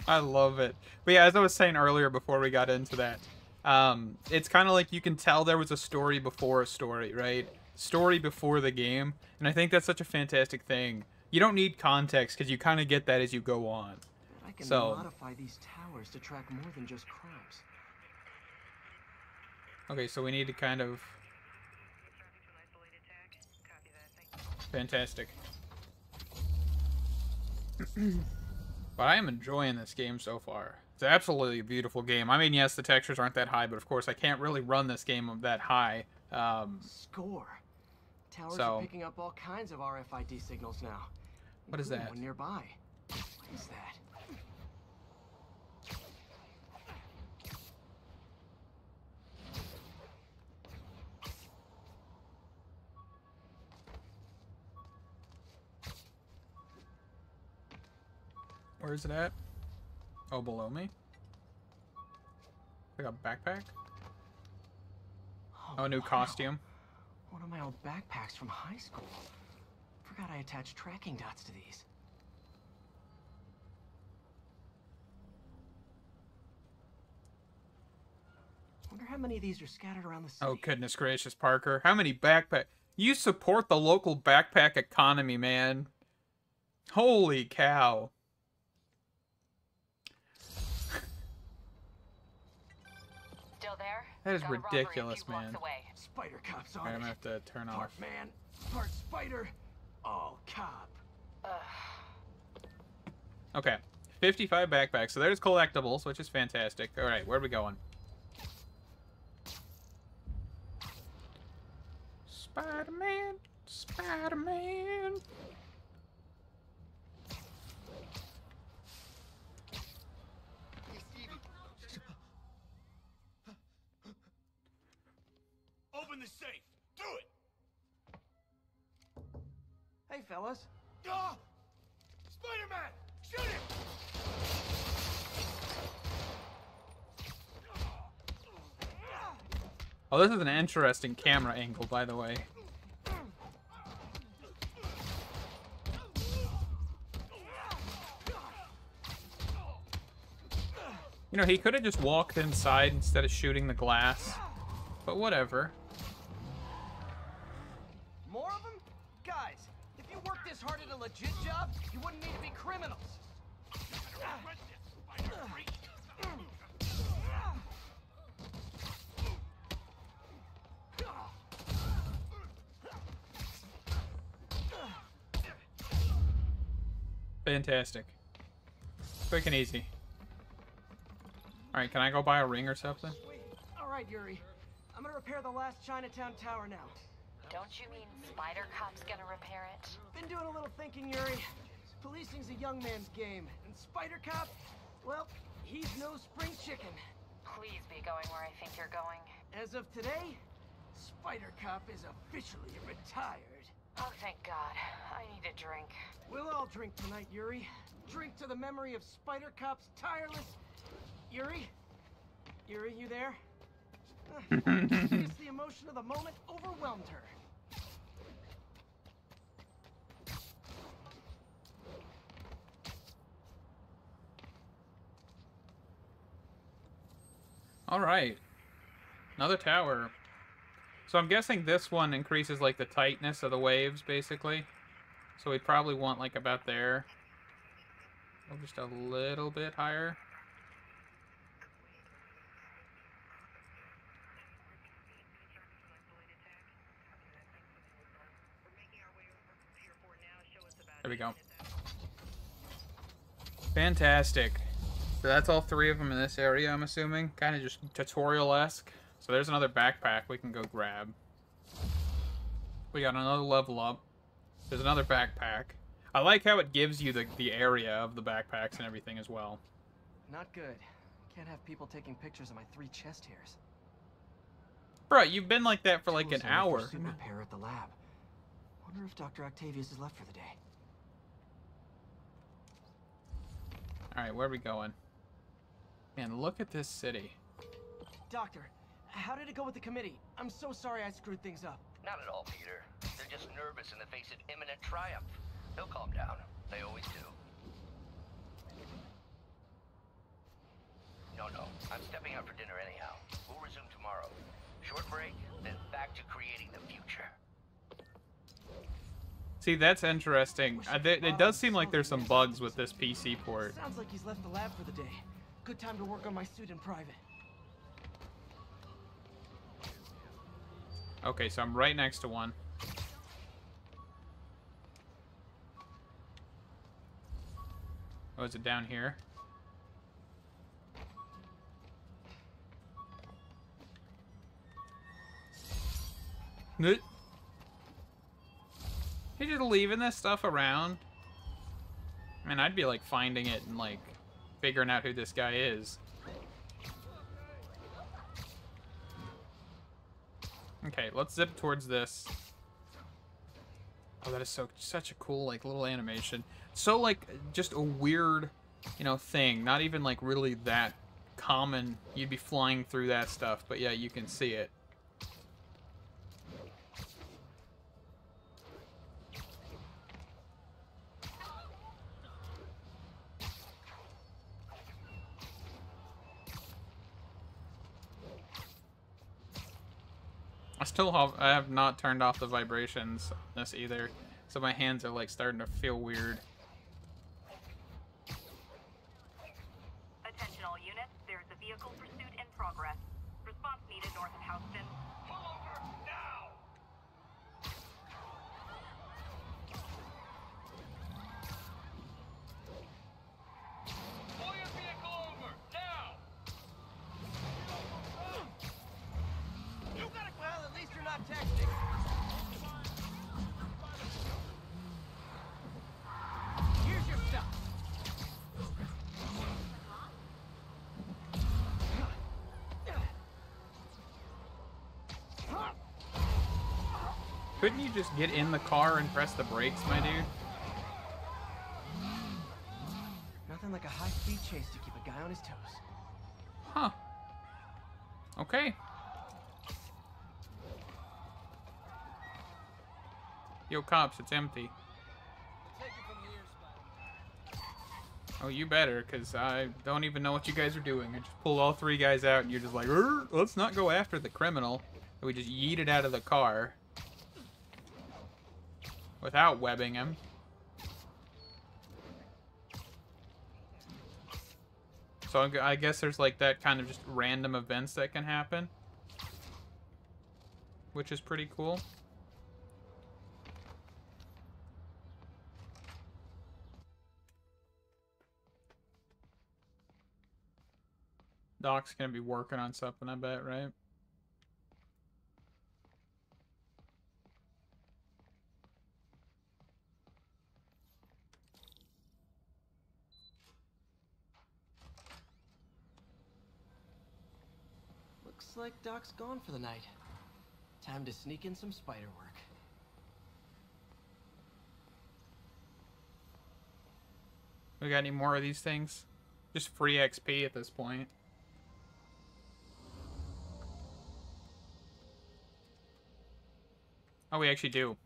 I love it. But yeah, as I was saying earlier before we got into that, um, it's kind of like you can tell there was a story before a story, right? Story before the game, and I think that's such a fantastic thing. You don't need context because you kind of get that as you go on. But I can So- modify these towers to track more than just crimes. Okay, so we need to kind of Fantastic. but I am enjoying this game so far. It's absolutely a beautiful game. I mean, yes, the textures aren't that high, but of course I can't really run this game that high. Um, Score. Towers So- are picking up all kinds of RFID signals now. What is that? One nearby. What is that? Where is it at? Oh, below me? I got a backpack? Oh, a new oh, wow. costume. One of my old backpacks from high school. Forgot I attached tracking dots to these. Wonder how many of these are scattered around the city. Oh, goodness gracious, Parker. How many backpack... You support the local backpack economy, man. Holy cow. That is Got a robbery a ridiculous, man. Spider cops on Alright, I'm gonna have to turn off. Man, part spider, all cop. Okay. 55 backpacks. So there's collectibles, which is fantastic. Alright, where are we going? Spider-Man. Spider-Man. Fellas. Ah! Spider-Man, shoot him! Oh, this is an interesting camera angle, by the way. You know, he could have just walked inside instead of shooting the glass. But whatever. Legit job, you wouldn't need to be criminals. Fantastic. Quick and easy. Alright, can I go buy a ring or something? All right, Yuri. I'm gonna repair the last Chinatown tower now. Don't you mean Spider Cop's gonna repair it? Been doing a little thinking, Yuri. Policing's a young man's game, and Spider Cop, well, he's no spring chicken. Please be going where I think you're going. As of today, Spider Cop is officially retired. Oh, thank God. I need a drink. We'll all drink tonight, Yuri. Drink to the memory of Spider Cop's tireless. Yuri? Yuri, you there? The emotion of the moment overwhelmed her. Alright. Another tower. So I'm guessing this one increases like the tightness of the waves, basically. So we probably want like about there. Or just a little bit higher. There we go. Fantastic. So that's all three of them in this area, I'm assuming. Kind of just tutorial-esque. So there's another backpack we can go grab. We got another level up. There's another backpack. I like how it gives you the, the area of the backpacks and everything as well. Not good. Can't have people taking pictures of my three chest hairs. Bro, you've been like that for like an Tools hour. repair at the lab. Wonder if Dr. Octavius is left for the day. Alright, where are we going? Man, look at this city. Doctor, how did it go with the committee? I'm so sorry I screwed things up. Not at all, Peter. They're just nervous in the face of imminent triumph. They'll calm down. They always do. No, no. I'm stepping out for dinner anyhow. We'll resume tomorrow. Short break, then back to creating the future. See, that's interesting. Uh, th- it does seem like there's some bugs with this PC port. Sounds like he's left the lab for the day. Good time to work on my suit in private. Okay, so I'm right next to one. Oh, is it down here? You're just leaving this stuff around? Man, I'd be like finding it and like figuring out who this guy is. Okay, let's zip towards this. Oh, that is so such a cool like little animation. So like just a weird, you know, thing. Not even like really that common. You'd be flying through that stuff, but yeah, you can see it. I still have I have not turned off the vibrations this either. So my hands are like starting to feel weird. Attention all units, there is a vehicle pursuit in progress. Response needed north of Houston. Couldn't you just get in the car and press the brakes, my dude? Nothing like a high-speed chase to keep a guy on his toes. Huh. Okay. Yo, cops, it's empty. Oh, you better, because I don't even know what you guys are doing. I just pulled all three guys out, and you're just like, "Er, let's not go after the criminal. And we just yeeted out of the car. Without webbing him. So I guess there's like that kind of just random events that can happen. Which is pretty cool. Doc's gonna be working on something, I bet, right? Looks like Doc's gone for the night. Time to sneak in some spider work. We got any more of these things? Just free XP at this point. Oh, we actually do.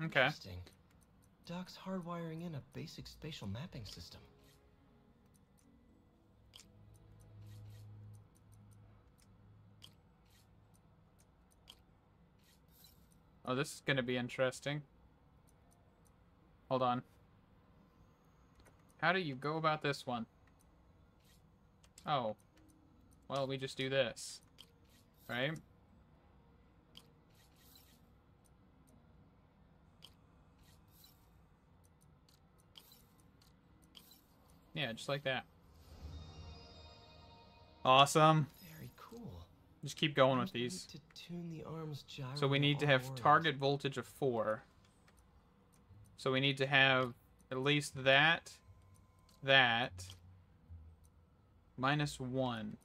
Okay. Interesting. Doc's hardwiring in a basic spatial mapping system. Oh, this is going to be interesting. Hold on. How do you go about this one? Oh. Well, we just do this. Right? Yeah, just like that. Awesome. Just keep going with these. To tune the arm's So we need to have target voltage of 4. So we need to have at least that, that, minus 1.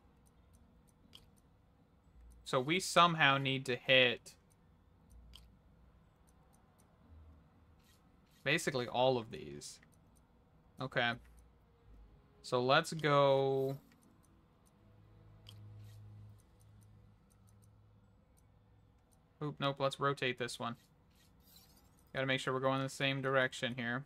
So we somehow need to hit basically all of these. Okay. So let's go... Oop, nope, let's rotate this one. Gotta make sure we're going the same direction here.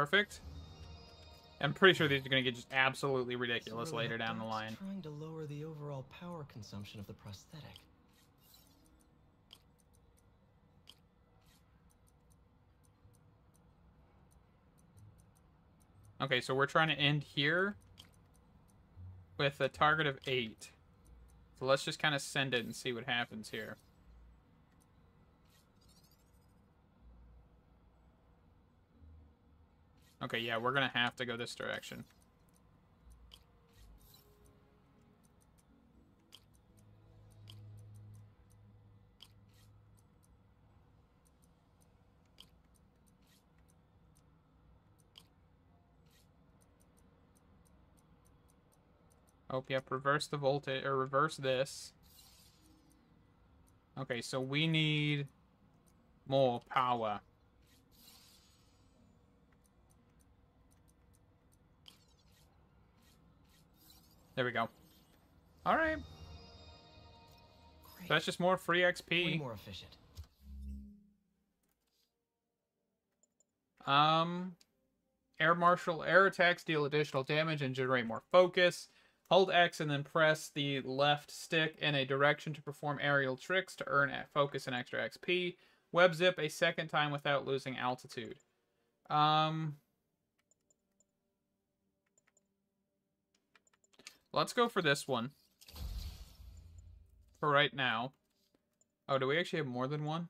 Perfect. I'm pretty sure these are going to get just absolutely ridiculous later down the line. Trying to lower the overall power consumption of the prosthetic. Okay, so we're trying to end here with a target of 8. So let's just kind of send it and see what happens here. Okay, yeah, we're going to have to go this direction. Oh, yep, reverse the voltage, or reverse this. Okay, so we need more power. There we go. Alright. So that's just more free XP. Way more efficient. Um, air marshal air attacks deal additional damage and generate more focus. Hold X and then press the left stick in a direction to perform aerial tricks to earn focus and extra XP. Web zip a second time without losing altitude. Um, let's go for this one. For right now. Oh, do we actually have more than one?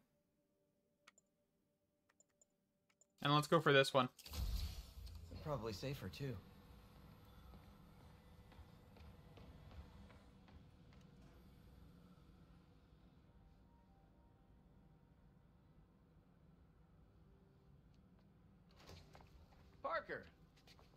And let's go for this one. Probably safer, too.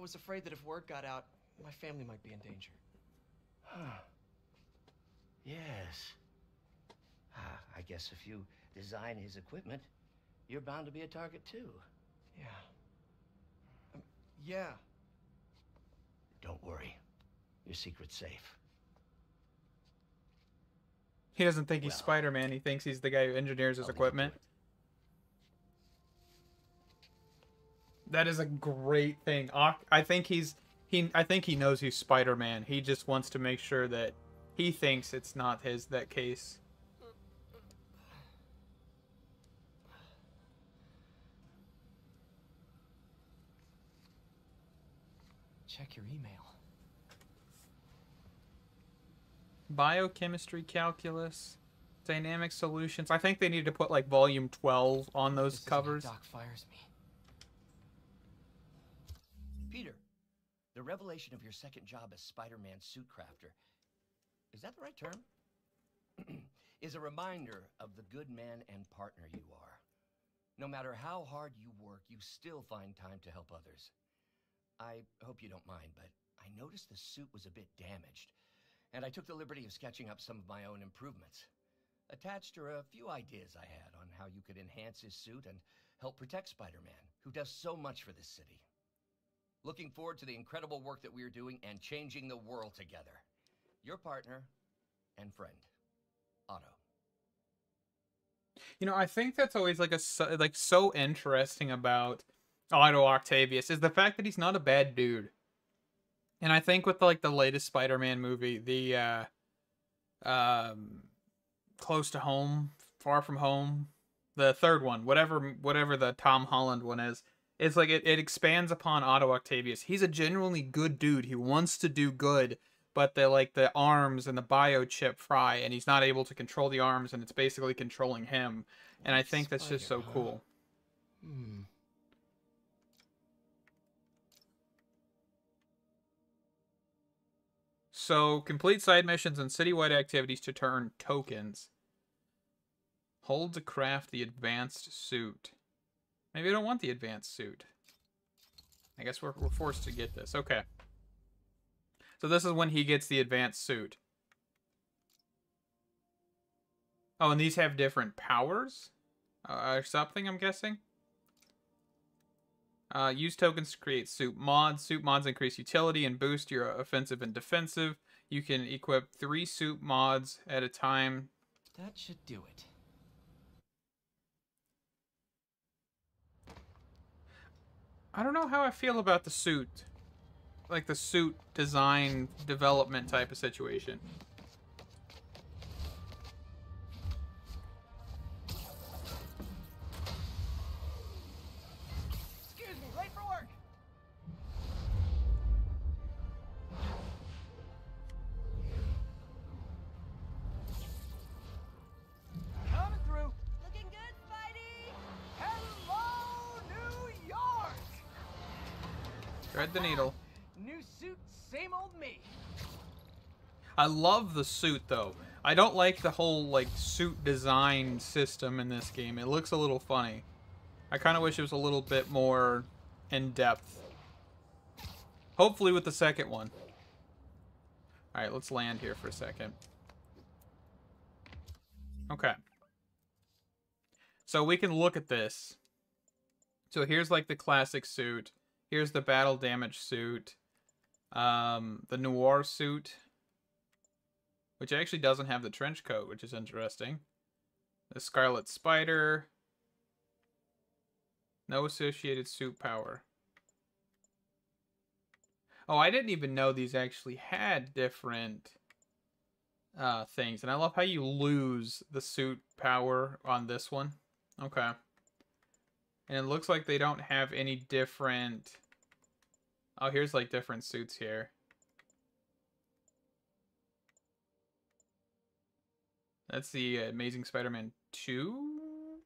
I was afraid that if word got out, my family might be in danger. Huh. Yes. Ah, I guess if you design his equipment, you're bound to be a target too. Yeah. Um, yeah. Don't worry. Your secret's safe. He doesn't think he's Well, Spider-Man. He thinks he's the guy who engineers his I'll leave it to equipment. That is a great thing. I think he's he. I think he knows he's Spider-Man. He just wants to make sure that he thinks it's not his that case. Check your email. Biochemistry, calculus, dynamic solutions. I think they need to put like volume 12 on those This covers. Doc fires me. Peter, the revelation of your second job as Spider-Man suit crafter, is that the right term? is a reminder of the good man and partner you are. No matter how hard you work, you still find time to help others. I hope you don't mind, but I noticed the suit was a bit damaged, and I took the liberty of sketching up some of my own improvements. Attached are a few ideas I had on how you could enhance his suit and help protect Spider-Man, who does so much for this city. Looking forward to the incredible work that we are doing and changing the world together. Your partner and friend, Otto. You know, I think that's always like a like so interesting about Otto Octavius is the fact that he's not a bad dude. And I think with like the latest Spider-Man movie, the uh um Close to Home, Far From Home, the third one, whatever whatever the Tom Holland one is, it's like it, it expands upon Otto Octavius. He's a genuinely good dude. He wants to do good, but the like the arms and the biochip fry and he's not able to control the arms and it's basically controlling him. And I think that's just so cool. Hmm. So, complete side missions and citywide activities to turn tokens. Hold to craft the advanced suit. Maybe I don't want the advanced suit. I guess we're, we're forced to get this. Okay. So this is when he gets the advanced suit. Oh, and these have different powers? Uh, or something, I'm guessing? Uh, use tokens to create suit mods. Suit mods increase utility and boost your offensive and defensive. You can equip three suit mods at a time. That should do it. I don't know how I feel about the suit. Like the suit design development type of situation. I love the suit though. I don't like the whole like suit design system in this game. It looks a little funny. I kind of wish it was a little bit more in depth. Hopefully with the second one. All right, let's land here for a second. Okay. So we can look at this. So here's like the classic suit. Here's the battle damage suit. Um, the noir suit. Which actually doesn't have the trench coat, which is interesting. The Scarlet Spider. No associated suit power. Oh, I didn't even know these actually had different uh, things. And I love how you lose the suit power on this one. Okay. And it looks like they don't have any different... Oh, here's like different suits here. That's the Amazing Spider-Man 2,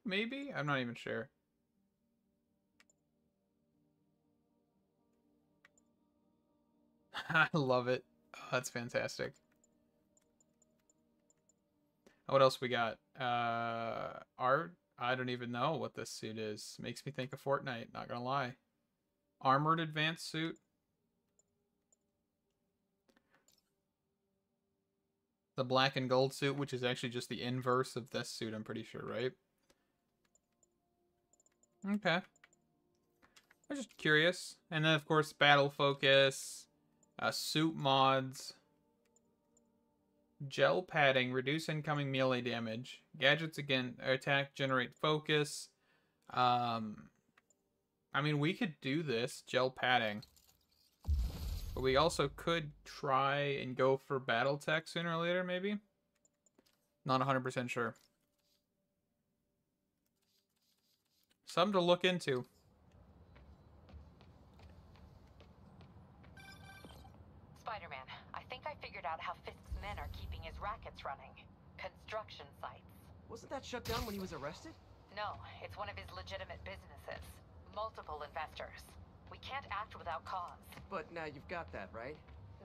maybe? I'm not even sure. I love it. Oh, that's fantastic. What else we got? Uh, art? I don't even know what this suit is. Makes me think of Fortnite, not gonna lie. Armored advanced suit? The black and gold suit, which is actually just the inverse of this suit, I'm pretty sure, right? Okay. I'm just curious. And then, of course, battle focus, uh, suit mods, gel padding, reduce incoming melee damage, gadgets again, attack, generate focus. Um, I mean, we could do this, gel padding. But we also could try and go for battle tech sooner or later, maybe? Not 100% sure. Something to look into. Spider-Man, I think I figured out how Fisk's men are keeping his rackets running. Construction sites. Wasn't that shut down when he was arrested? No, it's one of his legitimate businesses. Multiple investors. We can't act without cause. But now you've got that, right?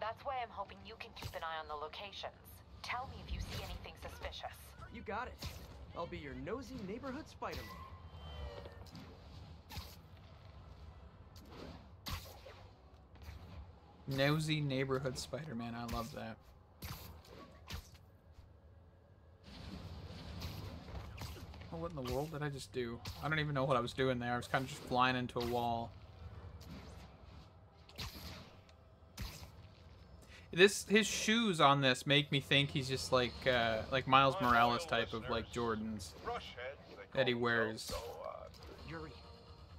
That's why I'm hoping you can keep an eye on the locations. Tell me if you see anything suspicious. You got it. I'll be your nosy neighborhood Spider-Man. Nosy neighborhood Spider-Man. I love that. Oh, what in the world did I just do? I don't even know what I was doing there. I was kind of just flying into a wall. This his shoes on this make me think he's just like uh, like Miles Morales type of like Jordans that he wears. Yuri,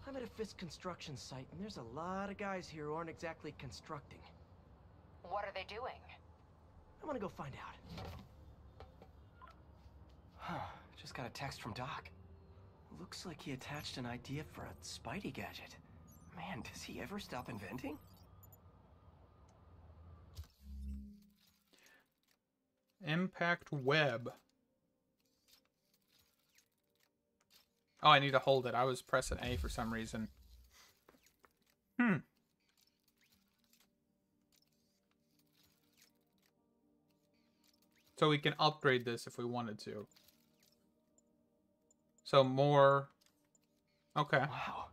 I'm at a Fisk construction site, and there's a lot of guys here who aren't exactly constructing. What are they doing? I want to go find out. Huh. Just got a text from Doc. Looks like he attached an idea for a Spidey gadget. Man, does he ever stop inventing? Impact web. Oh, I need to hold it. I was pressing A for some reason. Hmm. So we can upgrade this if we wanted to. So more... Okay. Wow.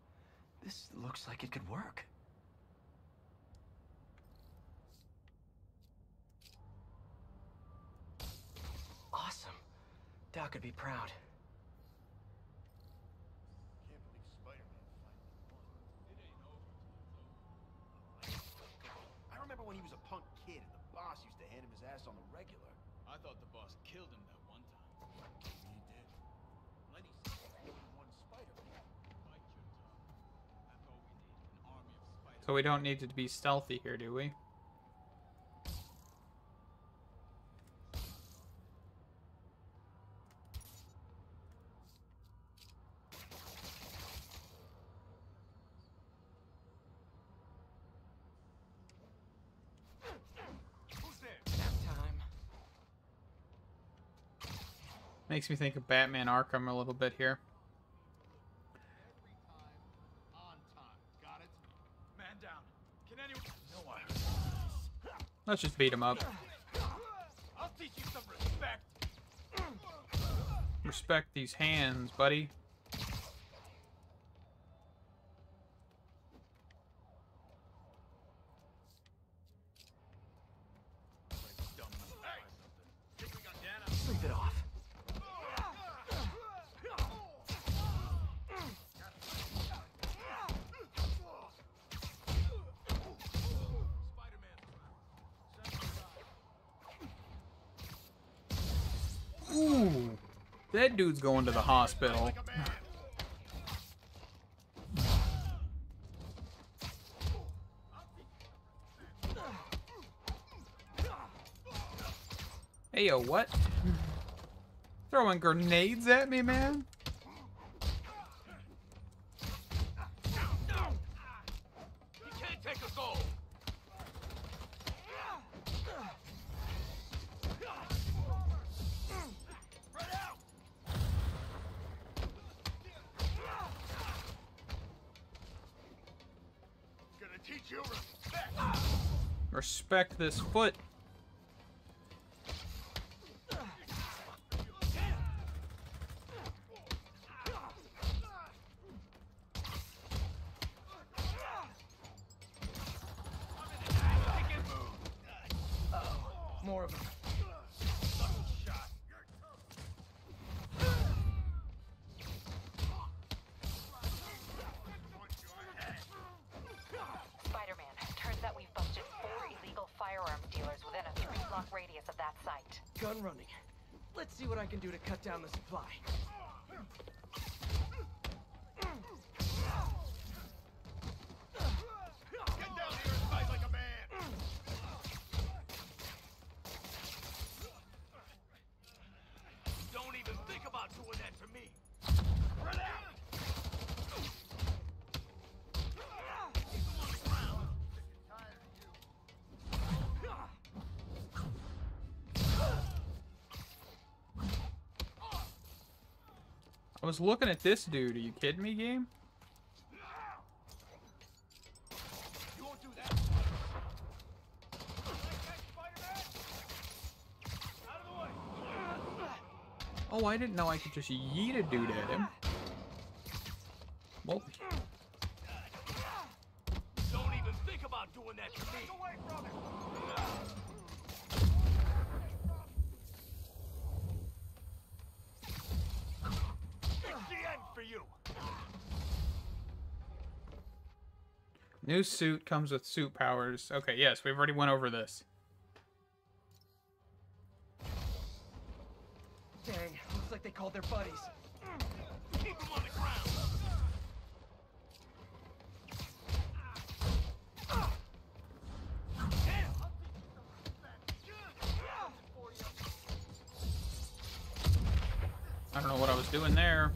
This looks like it could work. Doc be proud. I remember when he was a punk kid and the boss used to hand him his ass on the regular. I thought the boss killed him that one time. He did. Lenny one Spider-Man. Your tongue. That's all we need. An army of spiders. So we don't need to be stealthy here, do we? Makes me think of Batman Arkham a little bit here. Let's just beat him up. Respect these hands, buddy. Dude's going to the hospital. Hey, yo, what? Throwing grenades at me, man? Respect this foot. Gun running. Let's see what I can do to cut down the supply. Was looking at this dude. Are you kidding me, game? Oh, I didn't know I could just yeet a dude at him. Well, Don't even think about doing that to me! New suit comes with suit powers. Okay, yes, we've already went over this. Dang, looks like they called their buddies. Keep them on the ground! I don't know what I was doing there.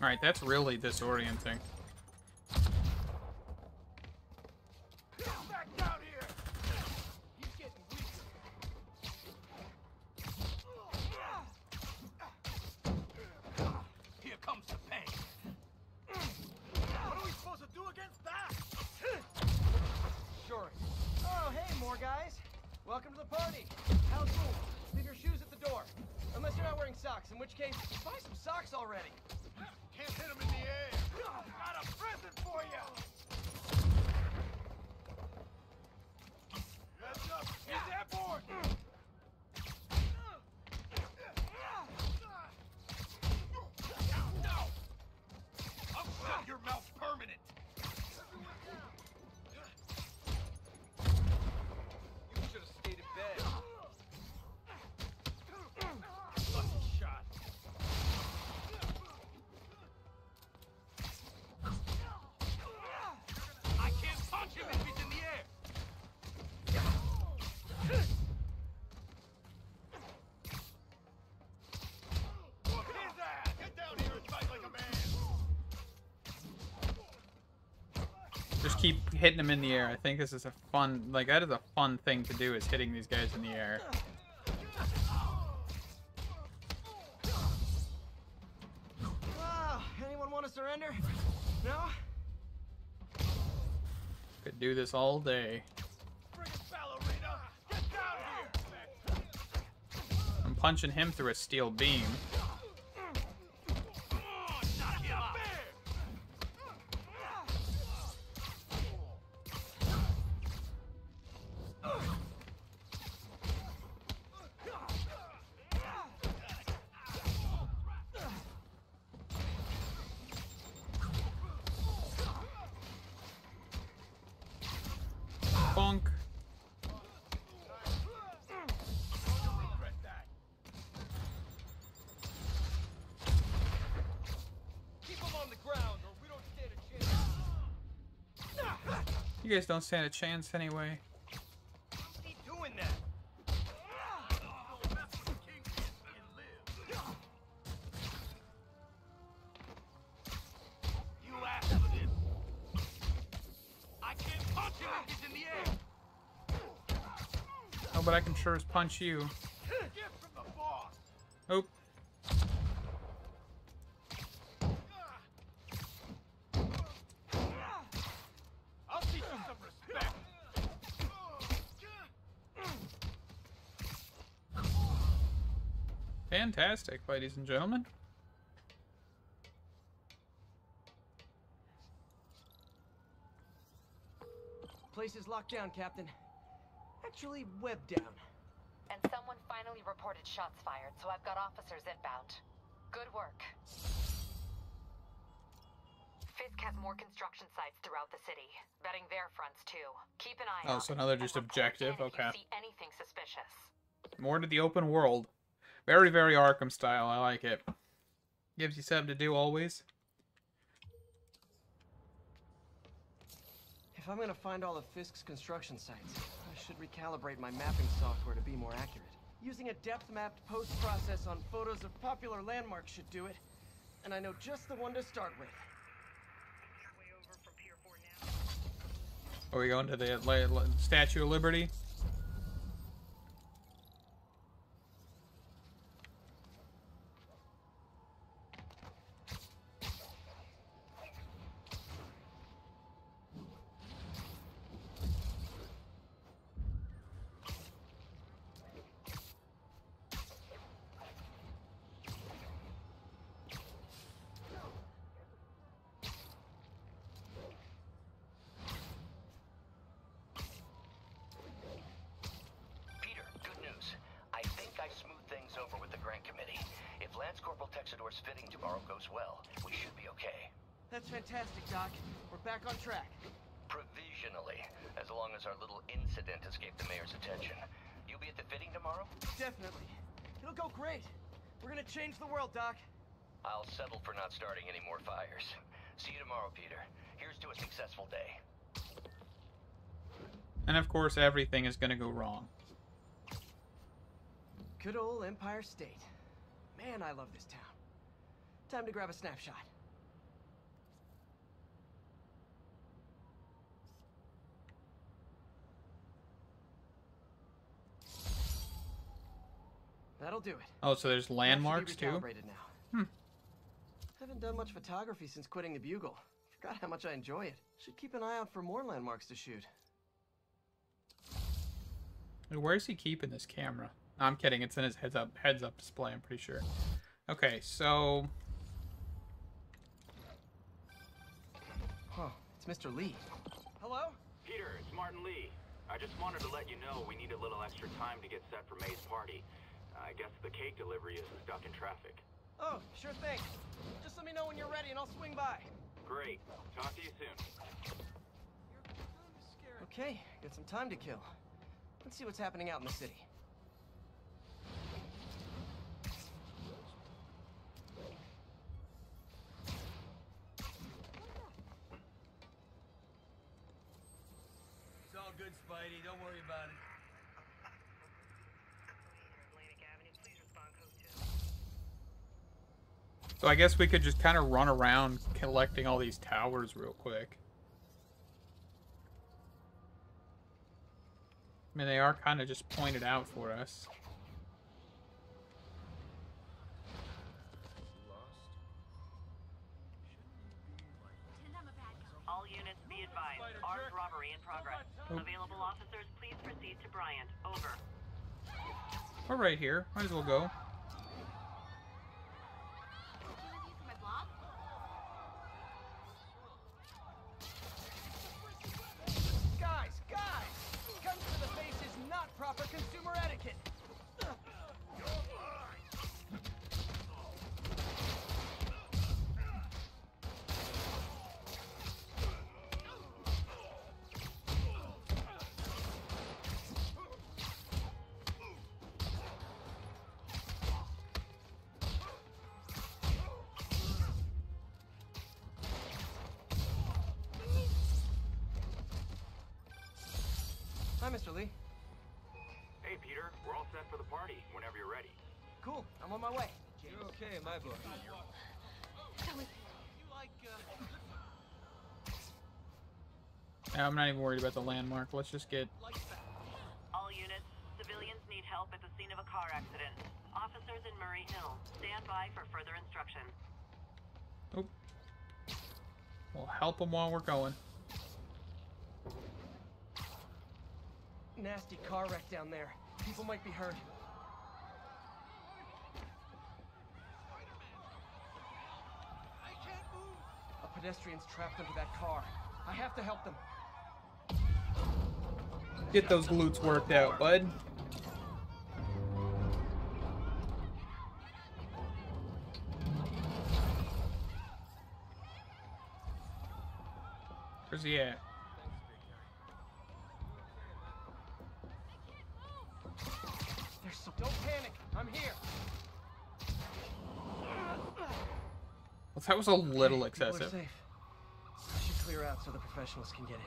Alright, that's really disorienting. Hitting them in the air. I think this is a fun, like, that is a fun thing to do, is hitting these guys in the air. Wow, anyone want to surrender? No? Could do this all day. I'm punching him through a steel beam. You guys don't stand a chance anyway. Oh, but I can sure as punch you. Oh. I'll teach you some respect. Fantastic, ladies and gentlemen. Place is locked down, Captain. Actually, webbed down. And someone finally reported shots fired, so I've got officers inbound. Good work. Fisk has more construction sites throughout the city, betting their fronts too. Keep an eye Oh, out. so they're just objective, in if okay. You see anything suspicious. More to the open world. Very, very Arkham style. I like it. Gives you something to do always. If I'm gonna find all of Fisk's construction sites, I should recalibrate my mapping software to be more accurate. Using a depth-mapped post-process on photos of popular landmarks should do it. And I know just the one to start with. Are we going to the Statue of Liberty? Course, everything is going to go wrong. Good old Empire State. Man, I love this town. Time to grab a snapshot. That'll do it. Oh, so there's That should be landmarks too? Hmm. Haven't done much photography since quitting the Bugle. Forgot how much I enjoy it. Should keep an eye out for more landmarks to shoot. Where's he keeping this camera? No, I'm kidding. It's in his heads up heads up display. I'm pretty sure. Okay, so Huh? It's Mr. Li. Hello? Peter, it's Martin Li. I just wanted to let you know we need a little extra time to get set for May's party. I guess the cake delivery is stuck in traffic. Oh, sure thing. Just let me know when you're ready and I'll swing by. Great. Talk to you soon. Okay, got some time to kill. Let's see what's happening out in the city. It's all good, Spidey. Don't worry about it. so I guess we could just kind of run around collecting all these towers real quick. I mean, they are kind of just pointed out for us. All units be advised. Armed robbery in progress. Oh. Available officers, please proceed to Bryant. Over. We're right here. Might as well go. My book. Yeah, I'm not even worried about the landmark. Let's just get. All units, civilians need help at the scene of a car accident. Officers in Murray Hill. Stand by for further instruction. Oop. We'll help them while we're going. Nasty car wreck down there. People might be hurt. Pedestrian's trapped under that car. I have to help them. Get those glutes worked out, bud. Where's he at? There's so don't panic. I'm here. Well, that was a little are excessive. safe. I should clear out so the professionals can get in.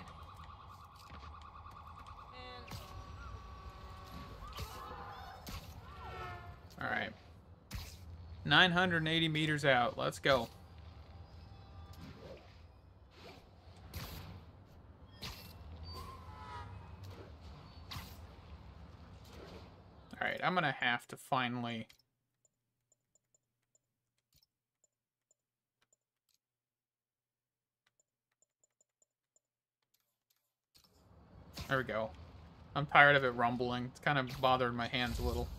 All right. 980 meters out. Let's go. All right, I'm going to have to finally There we go. I'm tired of it rumbling. It's kind of bothered my hands a little.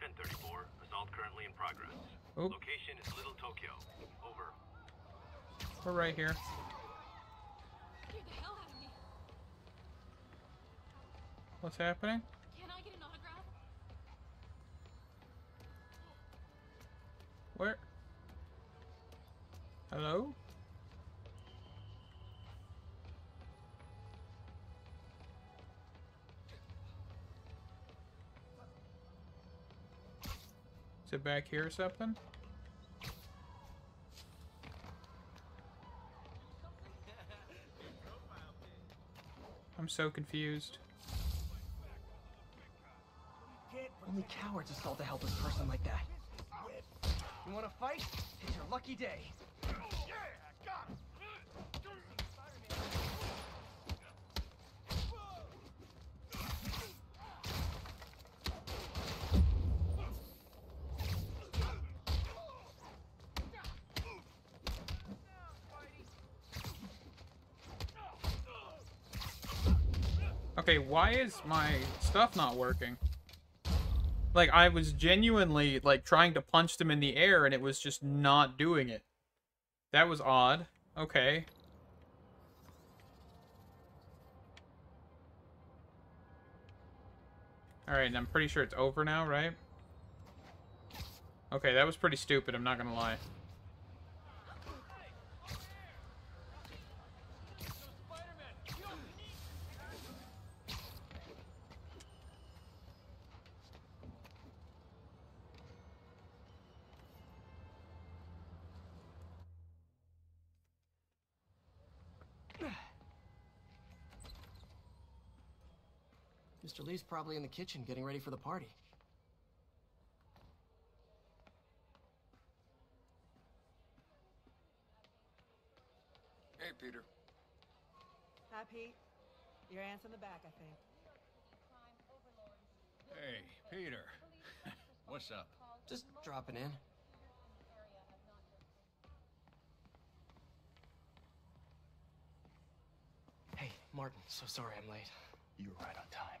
Ten thirty-four. Assault currently in progress. Oop. Location is Little Tokyo. Over. We're right here. What's happening? Can I get an autograph? Where? Hello? Is it back here or something? I'm so confused. Only cowards assault a helpless person like that. You want to fight? It's your lucky day. Okay, why is my stuff not working? Like, I was genuinely, like, trying to punch them in the air, and it was just not doing it. That was odd. Okay. Alright, and I'm pretty sure it's over now, right? Okay, that was pretty stupid, I'm not gonna lie. Mr. Li's probably in the kitchen getting ready for the party. Hey, Peter. Hi, Pete. Your aunt's in the back, I think. Hey, Peter. What's up? Just dropping in. Hey, Martin, so sorry I'm late. You were right on time.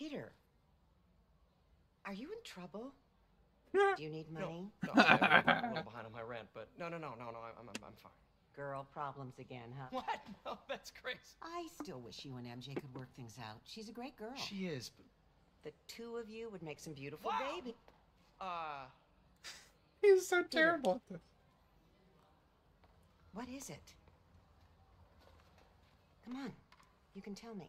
Peter, are you in trouble? Do you need money? no, no I, I'm a little behind on my rent, but no, no, no, no, no. I'm, I'm, I'm fine. Girl problems again, huh? What? No, that's crazy. I still wish you and MJ could work things out. She's a great girl. She is, but The two of you would make some beautiful Wow. baby. uh, He's so terrible at this. What is it? Come on, you can tell me.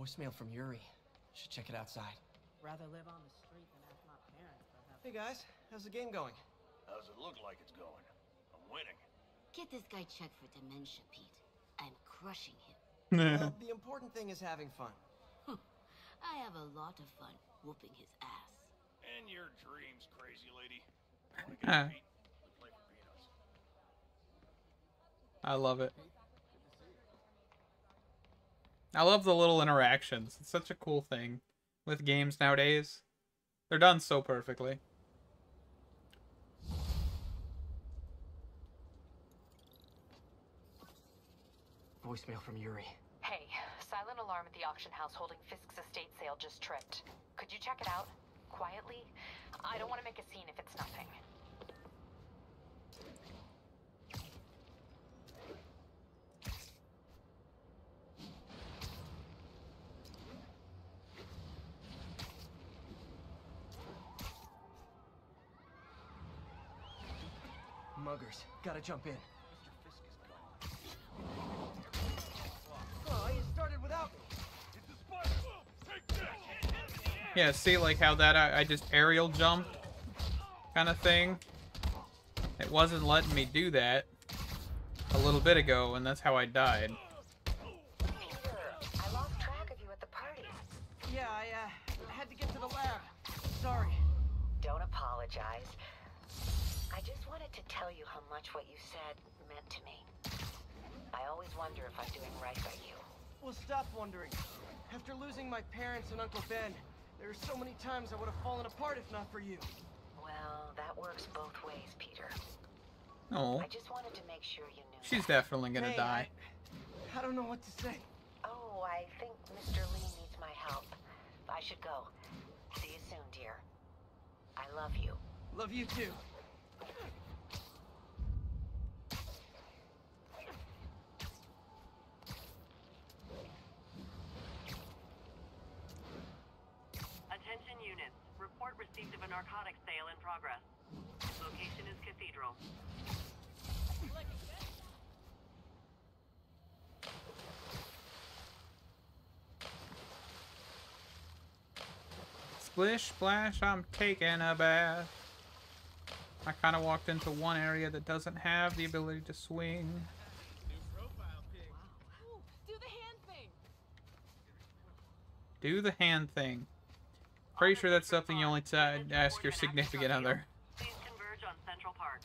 Voicemail from Yuri. Should check it outside. Rather live on the street than ask my parents for help. Hey guys, how's the game going? How's it look like it's going? I'm winning. Get this guy checked for dementia, Pete. I'm crushing him. well, the important thing is having fun. I have a lot of fun whooping his ass. In your dreams, crazy lady. Ah. I love it. I love the little interactions. It's such a cool thing with games nowadays. They're done so perfectly. Voicemail from Yuri. Hey, silent alarm at the auction house holding Fisk's estate sale just tripped. Could you check it out? Quietly? I don't want to make a scene if it's nothing. Muggers, gotta jump in. Oh, you started without me. Yeah, see like how that I, I just aerial jump kind of thing. It wasn't letting me do that a little bit ago, and that's how I died. I lost track of you at the party. Yeah, I, uh, had to get to the lab. Sorry. Don't apologize. I just wanted to tell you how much what you said meant to me. I always wonder if I'm doing right by you. Well, stop wondering. After losing my parents and Uncle Ben, there are so many times I would have fallen apart if not for you. Well, that works both ways, Peter. Oh, I just wanted to make sure you knew. she's definitely gonna Hey, die. I, I don't know what to say. Oh, I think Mr. Li needs my help. I should go. See you soon, dear. I love you. Love you too. Received of an narcotics sale in progress. Location is Cathedral. Splish, splash, I'm taking a bath. I kind of walked into one area that doesn't have the ability to swing. Do the hand thing. Do the hand thing. Pretty sure that's something you only ask your significant other. Please converge on Central Park.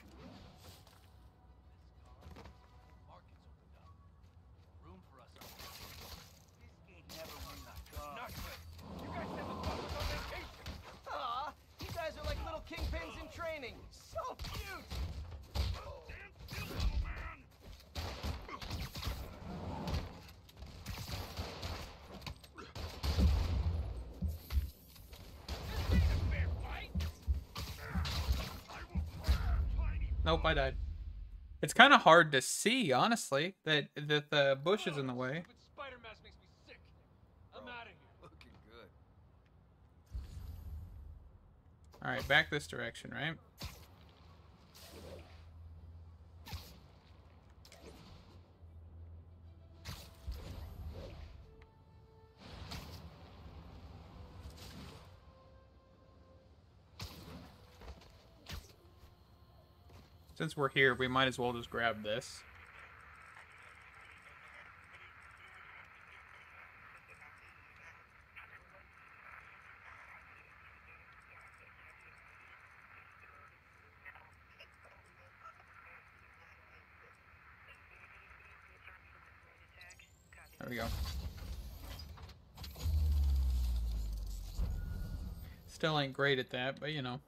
Nope, I died. It's kind of hard to see, honestly, that that the bush is in the way. Spider mask makes me sick. I'm oh, out of here. Looking good. All right, back this direction, right? Since we're here, we might as well just grab this. There we go. Still ain't great at that, but you know.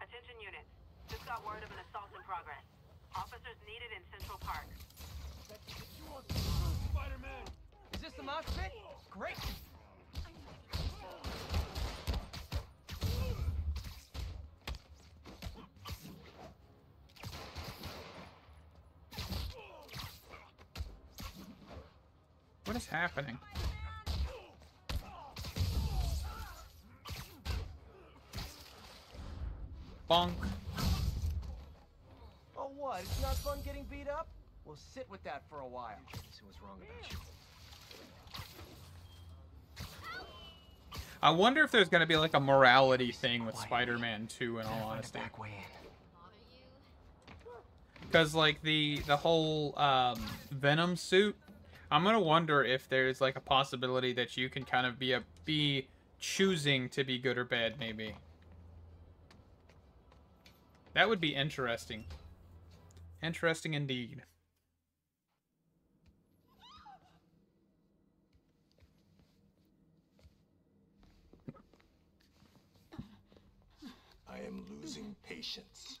Attention units. Just got word of an assault in progress. Officers needed in Central Park. Spider-Man. Is this the mosh pit? Great. What is happening? Bonk. Oh, what? It's not fun getting beat up? We'll sit with that for a while. See what's wrong about you. I wonder if there's gonna be like a morality thing with Spider-Man 2 in all honesty. Because like the the whole um, Venom suit, I'm gonna wonder if there's like a possibility that you can kind of be a be choosing to be good or bad, maybe. That would be interesting. Interesting indeed. I am losing patience.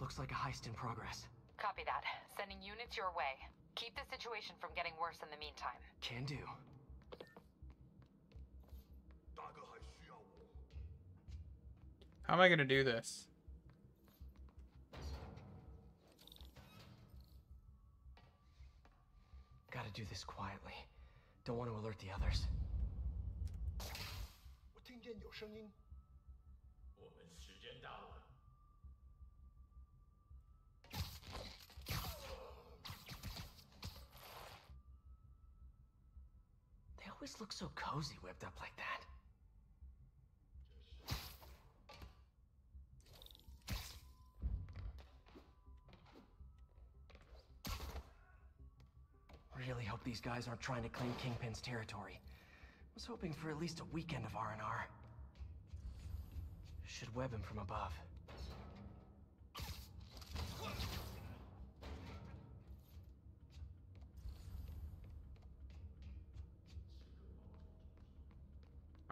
Looks like a heist in progress. Copy that. Sending units your way. Keep the situation from getting worse in the meantime. Can do. How am I gonna do this? Gotta do this quietly. Don't want to alert the others. Always look so cozy whipped up like that. Really hope these guys aren't trying to claim Kingpin's territory. Was hoping for at least a weekend of R&R. Should web him from above.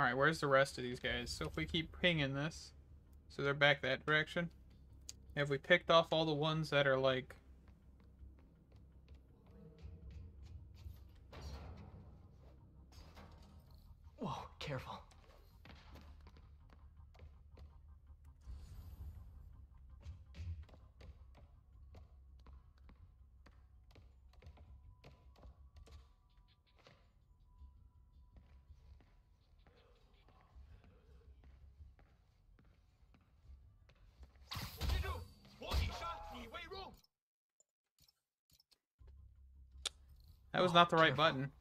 Alright, where's the rest of these guys? So if we keep pinging this, so they're back that direction. Have we picked off all the ones that are like... Whoa, careful. That was not the right button.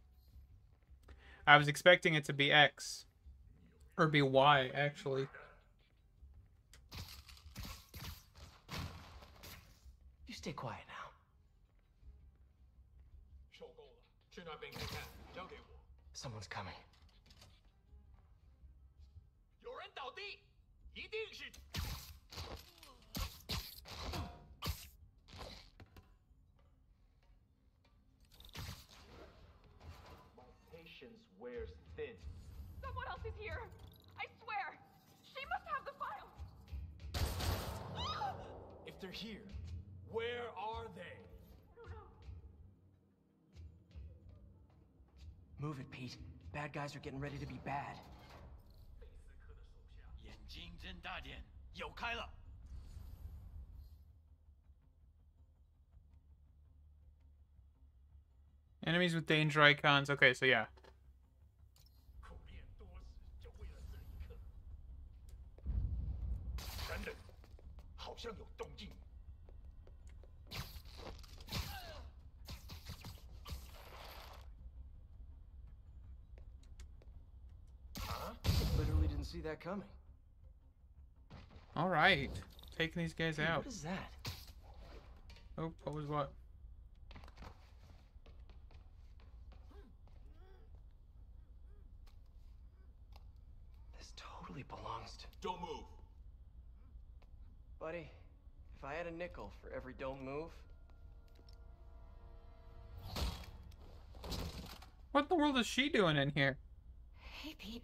I was expecting it to be X. Or be Y, actually. You stay quiet now. 受够了，去那边看看，交给我。 Someone's coming. 有人倒地，一定是。 wears thin. Someone else is here. I swear. She must have the file. If they're here, where are they? Move it, Pete. Bad guys are getting ready to be bad. 眼睛睁大点，有开了。 Enemies with danger icons. Okay, so yeah. See that coming. Alright. Taking these guys Hey, out. What is that? Oh, what was what? This totally belongs to. Don't move. Buddy, if I had a nickel for every don't move, What in the world is she doing in here? Hey, Pete.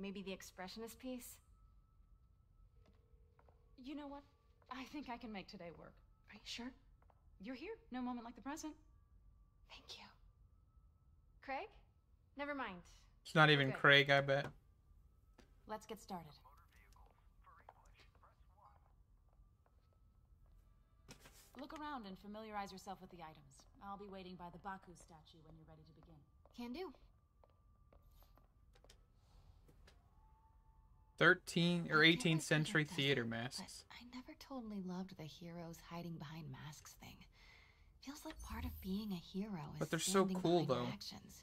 maybe the expressionist piece? You know what? I think I can make today work. Are you sure? You're here. No moment like the present. Thank you. Craig? Never mind. It's not even good. Craig, I bet. Let's get started. Look around and familiarize yourself with the items. I'll be waiting by the Baku statue when you're ready to begin. Can do. 13 or 18th century theater it, masks. I never totally loved the heroes hiding behind masks thing. Feels like part of being a hero is But they're so cool, though. actions.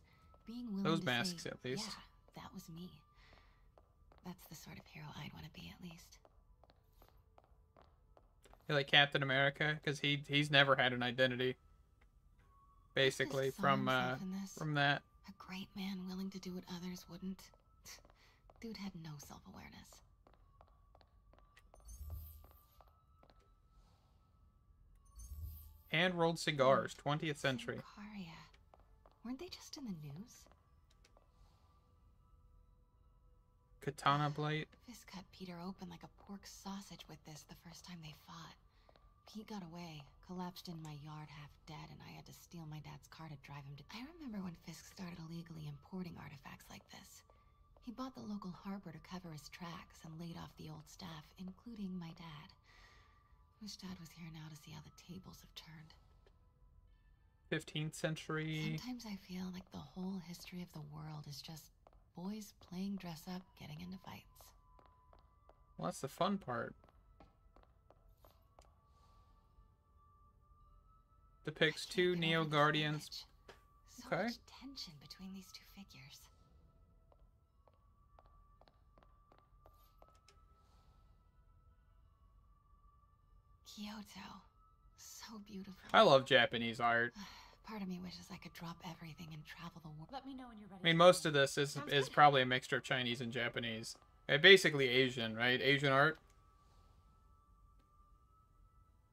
Those masks, say, at least. Yeah, that was me. That's the sort of hero I'd want to be, at least. You're like Captain America, because he he's never had an identity. Basically, from uh, himself in this. from that. A great man willing to do what others wouldn't. Dude had no self-awareness. Hand rolled cigars, 20th century. Karia. Weren't they just in the news? Katana blade. Fisk cut Peter open like a pork sausage with this the first time they fought. Pete got away, collapsed in my yard half dead, and I had to steal my dad's car to drive him to. I remember when Fisk started illegally importing artifacts like this. He bought the local harbor to cover his tracks and laid off the old staff, including my dad. Wish dad was here now to see how the tables have turned. 15th century. Sometimes I feel like the whole history of the world is just boys playing dress up, getting into fights. Well, that's the fun part. Depicts two Nio Guardians. So Okay. much tension between these two figures. Kyoto. So beautiful. I love Japanese art. Part of me wishes I could drop everything and travel the world. Let me know when you're ready. I mean, most of this is is probably a mixture of Chinese and Japanese. Uh, basically Asian, right? Asian art.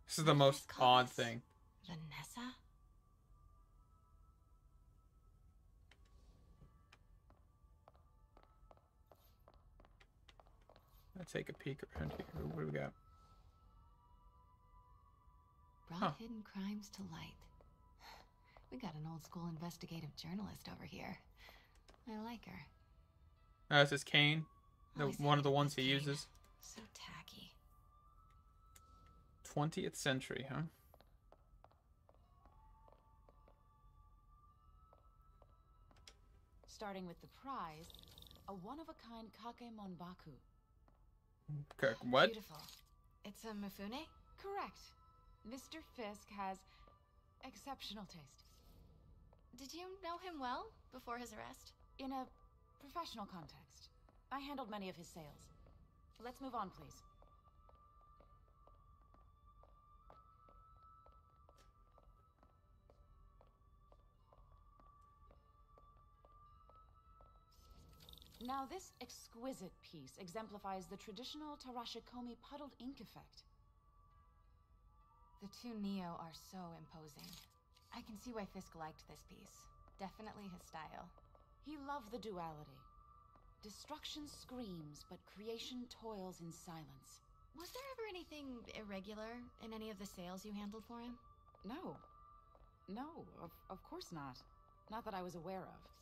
This is the most odd thing. Vanessa? Let's take a peek around here. What do we got? Brought Huh. hidden crimes to light. We got an old school investigative journalist over here. I like her. Uh, this is Kane, the, one of the ones he Kane. uses. So tacky. 20th century, huh? Starting with the prize, a one-of-a-kind Kakemon Baku. Okay, what? Beautiful. It's a Mifune? Correct. Mr. Fisk has exceptional taste. Did you know him well before his arrest? In a professional context, I handled many of his sales. Let's move on, please. Now, this exquisite piece exemplifies the traditional Tarashikomi puddled ink effect. The two Nio are so imposing. I can see why Fisk liked this piece. Definitely his style. He loved the duality. Destruction screams, but creation toils in silence. Was there ever anything irregular in any of the sales you handled for him? No. No, of, of course not. Not that I was aware of.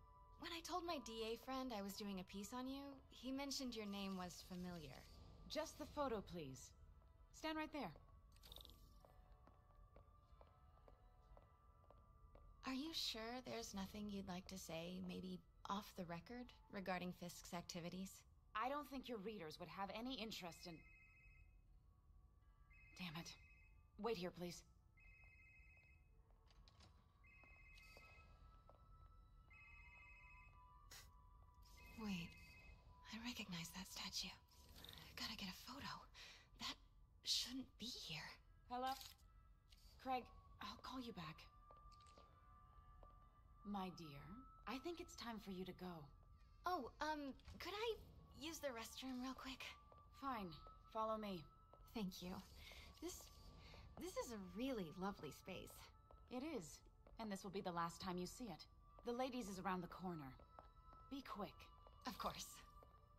When I told my DA friend I was doing a piece on you, he mentioned your name was familiar. Just the photo, please. Stand right there. Are you sure there's nothing you'd like to say, maybe off the record, regarding Fisk's activities? I don't think your readers would have any interest in. Damn it. Wait here, please. Wait, I recognize that statue. Gotta get a photo. That shouldn't be here. Hello? Craig, I'll call you back. My dear, I think it's time for you to go. Oh, um, could I use the restroom real quick? Fine. Follow me. Thank you. This this is a really lovely space. It is. And this will be the last time you see it. The ladies is around the corner. Be quick. Of course.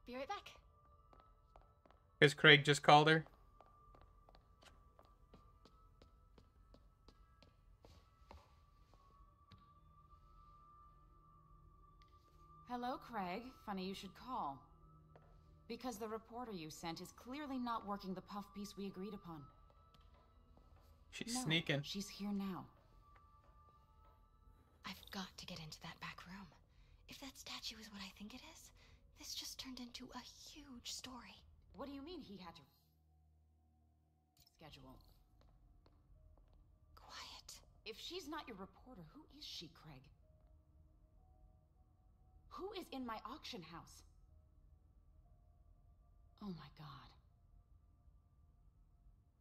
Be right back. Because Craig just called her. Hello, Craig. Funny you should call. Because the reporter you sent is clearly not working the puff piece we agreed upon. She's No, sneaking. She's here now. I've got to get into that back room. If that statue is what I think it is, this just turned into a huge story. What do you mean he had to schedule? Quiet. If she's not your reporter, who is she, Craig? Who is in my auction house? Oh my god.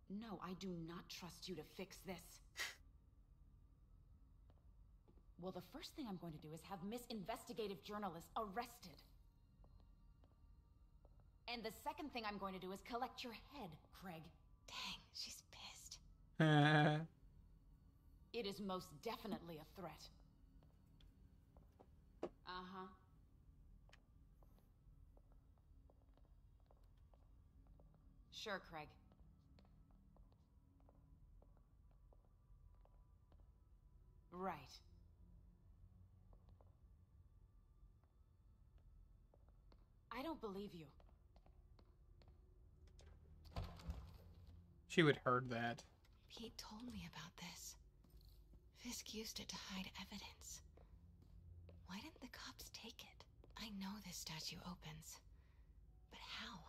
No, I do not trust you to fix this. well, the first thing I'm going to do is have Miss Investigative Journalist arrested. And the second thing I'm going to do is collect your head, Craig. Dang, she's pissed. It is most definitely a threat. Uh-huh. Sure, Craig. Right. I don't believe you. She would heard that. Pete told me about this. Fisk used it to hide evidence. Why didn't the cops take it? I know this statue opens. But how?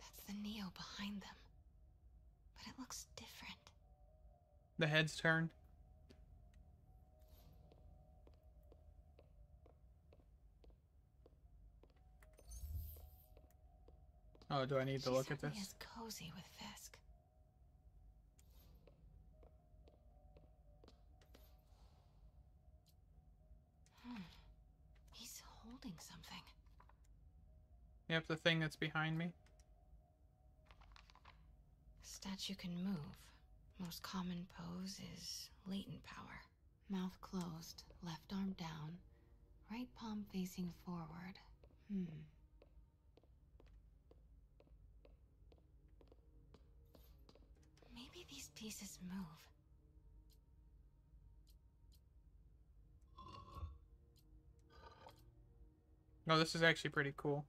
That's the Nio behind them. But it looks different. The head's turned. Oh, do I need to look at this? is cozy with Fisk. Hmm. He's holding something. Yep, the thing that's behind me. Statue can move. Most common pose is latent power. Mouth closed, left arm down, right palm facing forward. Hmm. Maybe these pieces move. Oh, this is actually pretty cool.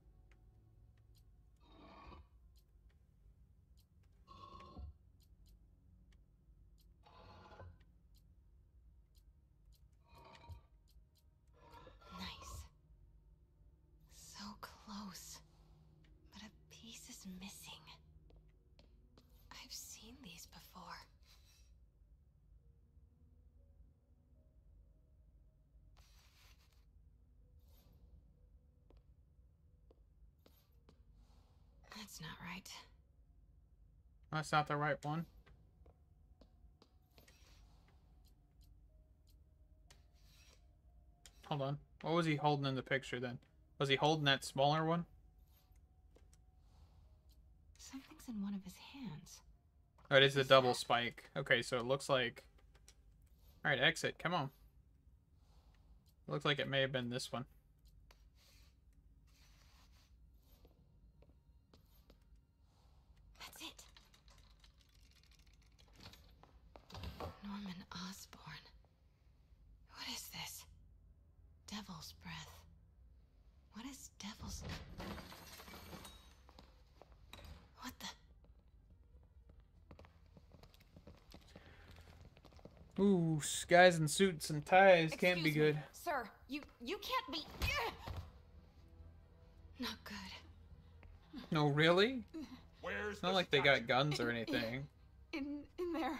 Nice. So close. But a piece is missing. I've seen these before. That's not right. That's not the right one. Hold on. What was he holding in the picture then? Was he holding that smaller one? Something's in one of his hands. Oh, it is the double spike. Okay, so it looks like... Alright, exit. Come on. looks like it may have been this one. That's it. Norman Osborn. What is this? Devil's breath. What is devil's. What the? Ooh, guys in suits and ties can't be Excuse me, good. Sir, you you can't be Not good. No, really? Where's It's not like they got guns or anything. in in there.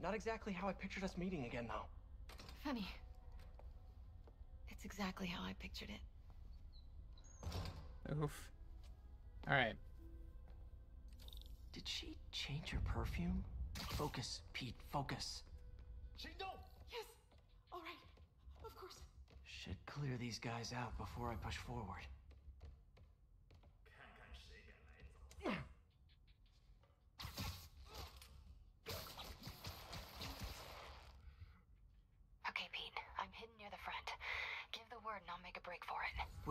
Not exactly how I pictured us meeting again, though. Funny. It's exactly how I pictured it. Oof. Alright. Did she change her perfume? Focus, Pete. Focus. 行动！Yes. All right. Of course. Should clear these guys out before I push forward. Okay, Pete. I'm hidden near the front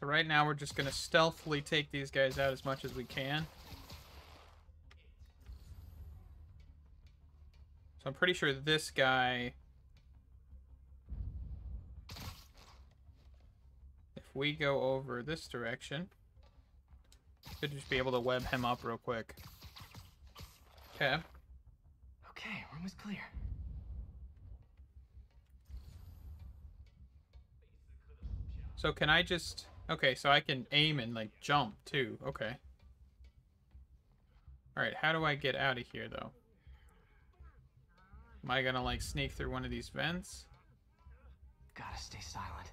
So right now we're just gonna stealthily take these guys out as much as we can. So I'm pretty sure this guy... If we go over this direction, should just be able to web him up real quick. Okay. Okay, room is clear. So can I just... Okay, so I can aim and, like, jump, too. Okay. Alright, how do I get out of here, though? Am I gonna, like, sneak through one of these vents? Gotta stay silent.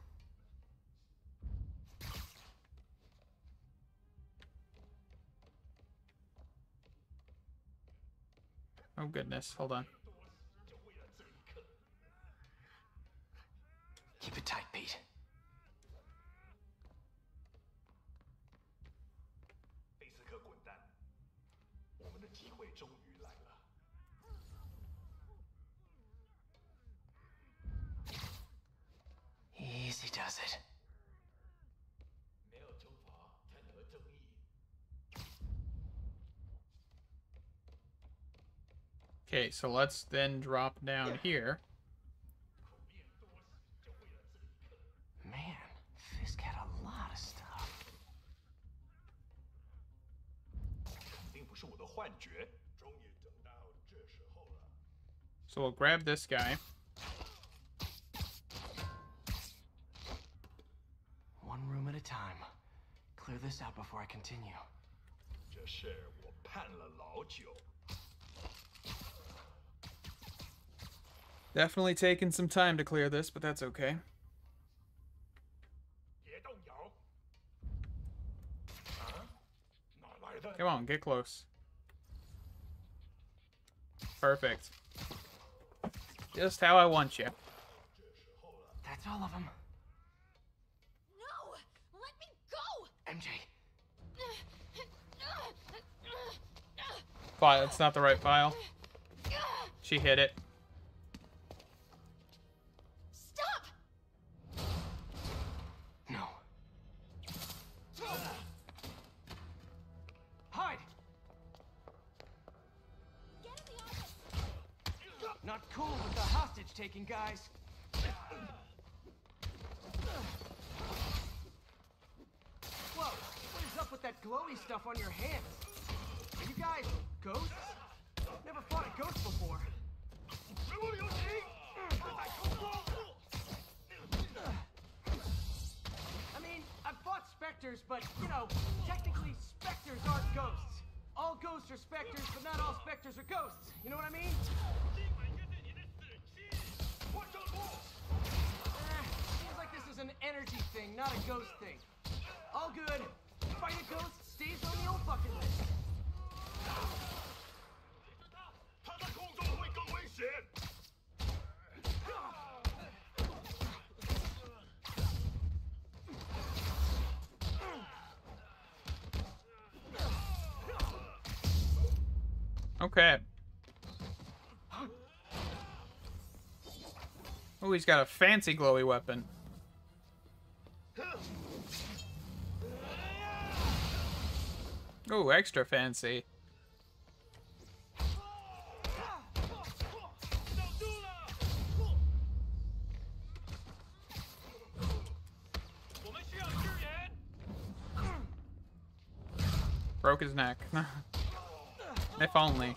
Oh, goodness. Hold on. Keep it tight, Pete. Easy does it. 没有惩罚，才得正义。 Okay, so let's then drop down here. Man, Fisk had a lot of stuff. 肯定不是我的幻觉。终于等到这时候了。 So we'll grab this guy. One room at a time. Clear this out before I continue. 这事我盼了老久。 Definitely taking some time to clear this, but that's okay. 别动摇。啊？哪来的？ Come on, get close. Perfect. Just how I want you. That's all of them. File. It's not the right file. She hit it. Stop! no. Hide! Not cool with the hostage taking, guys. Whoa, what is up with that glowy stuff on your hands? Okay. Oh, he's got a fancy glowy weapon. Oh, extra fancy. Broke his neck. if only.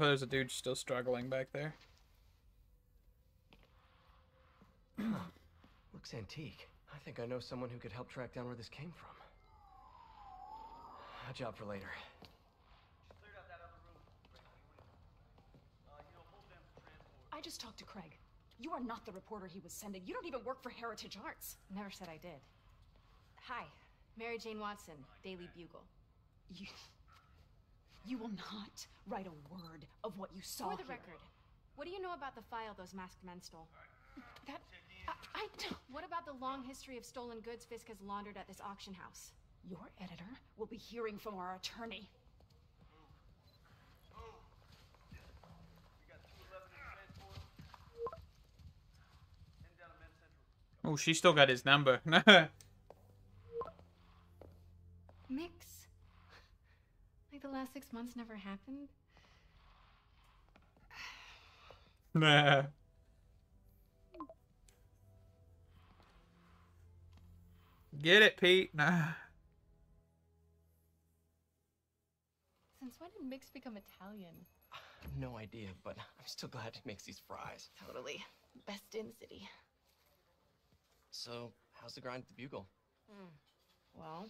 Hopefully there's a dude still struggling back there. Looks antique. I think I know someone who could help track down where this came from. A job for later. I just talked to Craig. You are not the reporter he was sending. You don't even work for Heritage Arts. Never said I did. Hi, Mary Jane Watson, Daily Bugle. You, you will not write a word of what you saw For the here. record, what do you know about the file those masked men stole? That I, I don't. What about the long history of stolen goods Fisk has laundered at this auction house? Your editor will be hearing from our attorney. Oh, she still got his number. Mix? Like the last six months never happened? nah. Get it, Pete. Nah. Since when did Mix become Italian? No idea, but I'm still glad he makes these fries. Totally. Best in the city. So, how's the grind at the Bugle? Hmm. Well,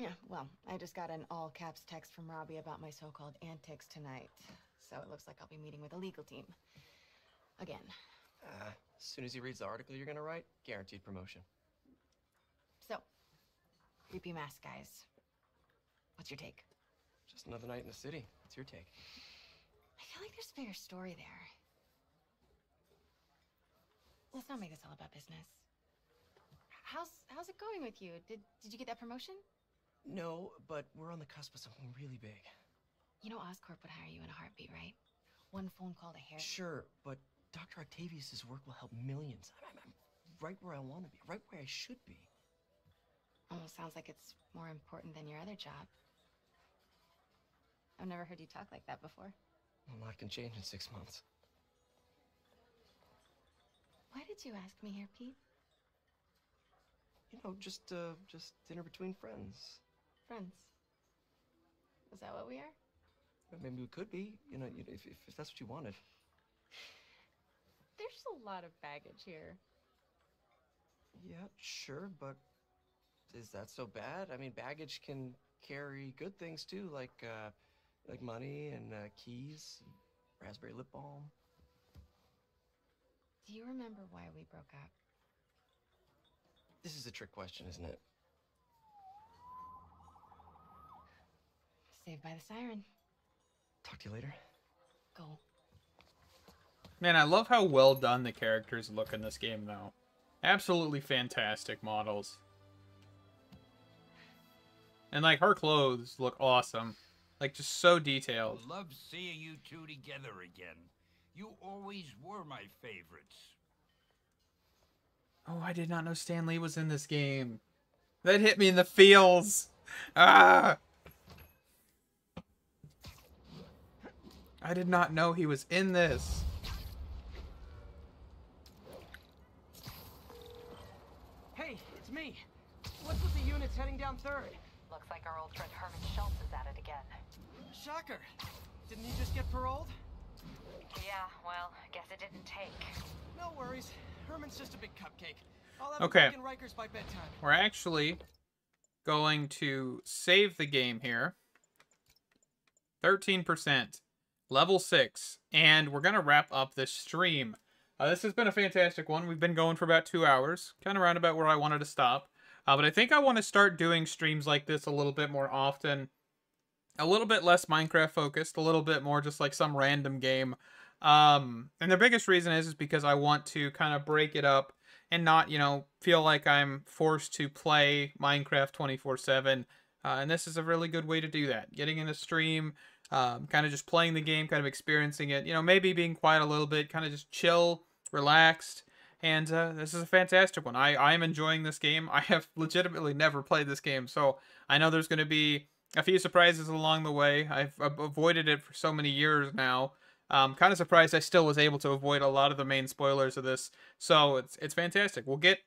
yeah, well, I just got an all caps text from Robbie about my so called antics tonight. So it looks like I'll be meeting with the legal team. Again. Uh, as soon as he reads the article you're gonna write, guaranteed promotion. So, creepy mask guys. What's your take? Just another night in the city. What's your take? I feel like there's a bigger story there. Let's not make this all about business. How's how's it going with you? Did did you get that promotion? No, but we're on the cusp of something really big. You know Oscorp would hire you in a heartbeat, right? One phone call to Harry. Sure, but Dr. Octavius's work will help millions. I'm, I'm right where I want to be, right where I should be. Almost sounds like it's more important than your other job. I've never heard you talk like that before. A lot can change in six months. Why did you ask me here, Pete? You know, just uh, just dinner between friends. Friends. Is that what we are? Maybe we could be. You know, you- if, if, if that's what you wanted. There's a lot of baggage here. Yeah, sure, but is that so bad? I mean, baggage can carry good things too, like uh, like money and uh, keys, and raspberry lip balm. Do you remember why we broke up? This is a trick question, isn't it? Saved by the siren. Talk to you later. Go. Man, I love how well done the characters look in this game, though. Absolutely fantastic models. And, like, her clothes look awesome. Like, just so detailed. Love seeing you two together again. You always were my favorites. Oh, I did not know Stan Lee was in this game. That hit me in the feels. Ah! I did not know he was in this. Hey, it's me. What's with the units heading down third? Looks like our old friend Herman Schultz is at it again. Shocker. Didn't he just get paroled? Yeah, well, guess it didn't take. No worries. Herman's just a big cupcake. I'll have Okay. in Rikers by bedtime. We're actually going to save the game here. 13%. Level 6. And we're going to wrap up this stream. Uh, this has been a fantastic one. We've been going for about two hours. Kind of round about where I wanted to stop. Uh, but I think I want to start doing streams like this a little bit more often. A little bit less Minecraft focused. A little bit more just like some random game. Um, and the biggest reason is, is because I want to kind of break it up and not, you know, feel like I'm forced to play Minecraft 24 7. Uh, and this is a really good way to do that. Getting in a stream, um, kind of just playing the game, kind of experiencing it, you know, maybe being quiet a little bit, kind of just chill, relaxed. And uh, this is a fantastic one. I, I'm enjoying this game. I have legitimately never played this game, so I know there's going to be a few surprises along the way. I've, avoided it for so many years now. Um, kind of surprised I still was able to avoid a lot of the main spoilers of this. So it's it's fantastic. We'll get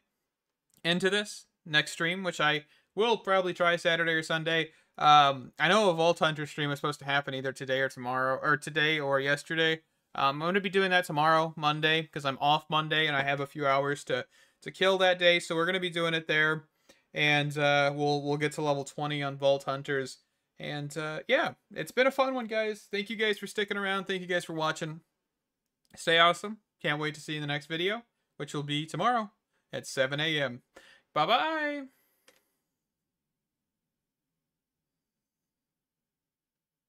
into this next stream, which I We'll probably try Saturday or Sunday. Um, I know a Vault Hunter stream is supposed to happen either today or tomorrow, or today or yesterday. Um, I'm going to be doing that tomorrow, Monday, because I'm off Monday and I have a few hours to to kill that day. So we're going to be doing it there, and uh, we'll we'll get to level 20 on Vault Hunters. And uh, yeah, it's been a fun one, guys. Thank you guys for sticking around. Thank you guys for watching. Stay awesome. Can't wait to see you in the next video, which will be tomorrow at 7 a.m. Bye bye.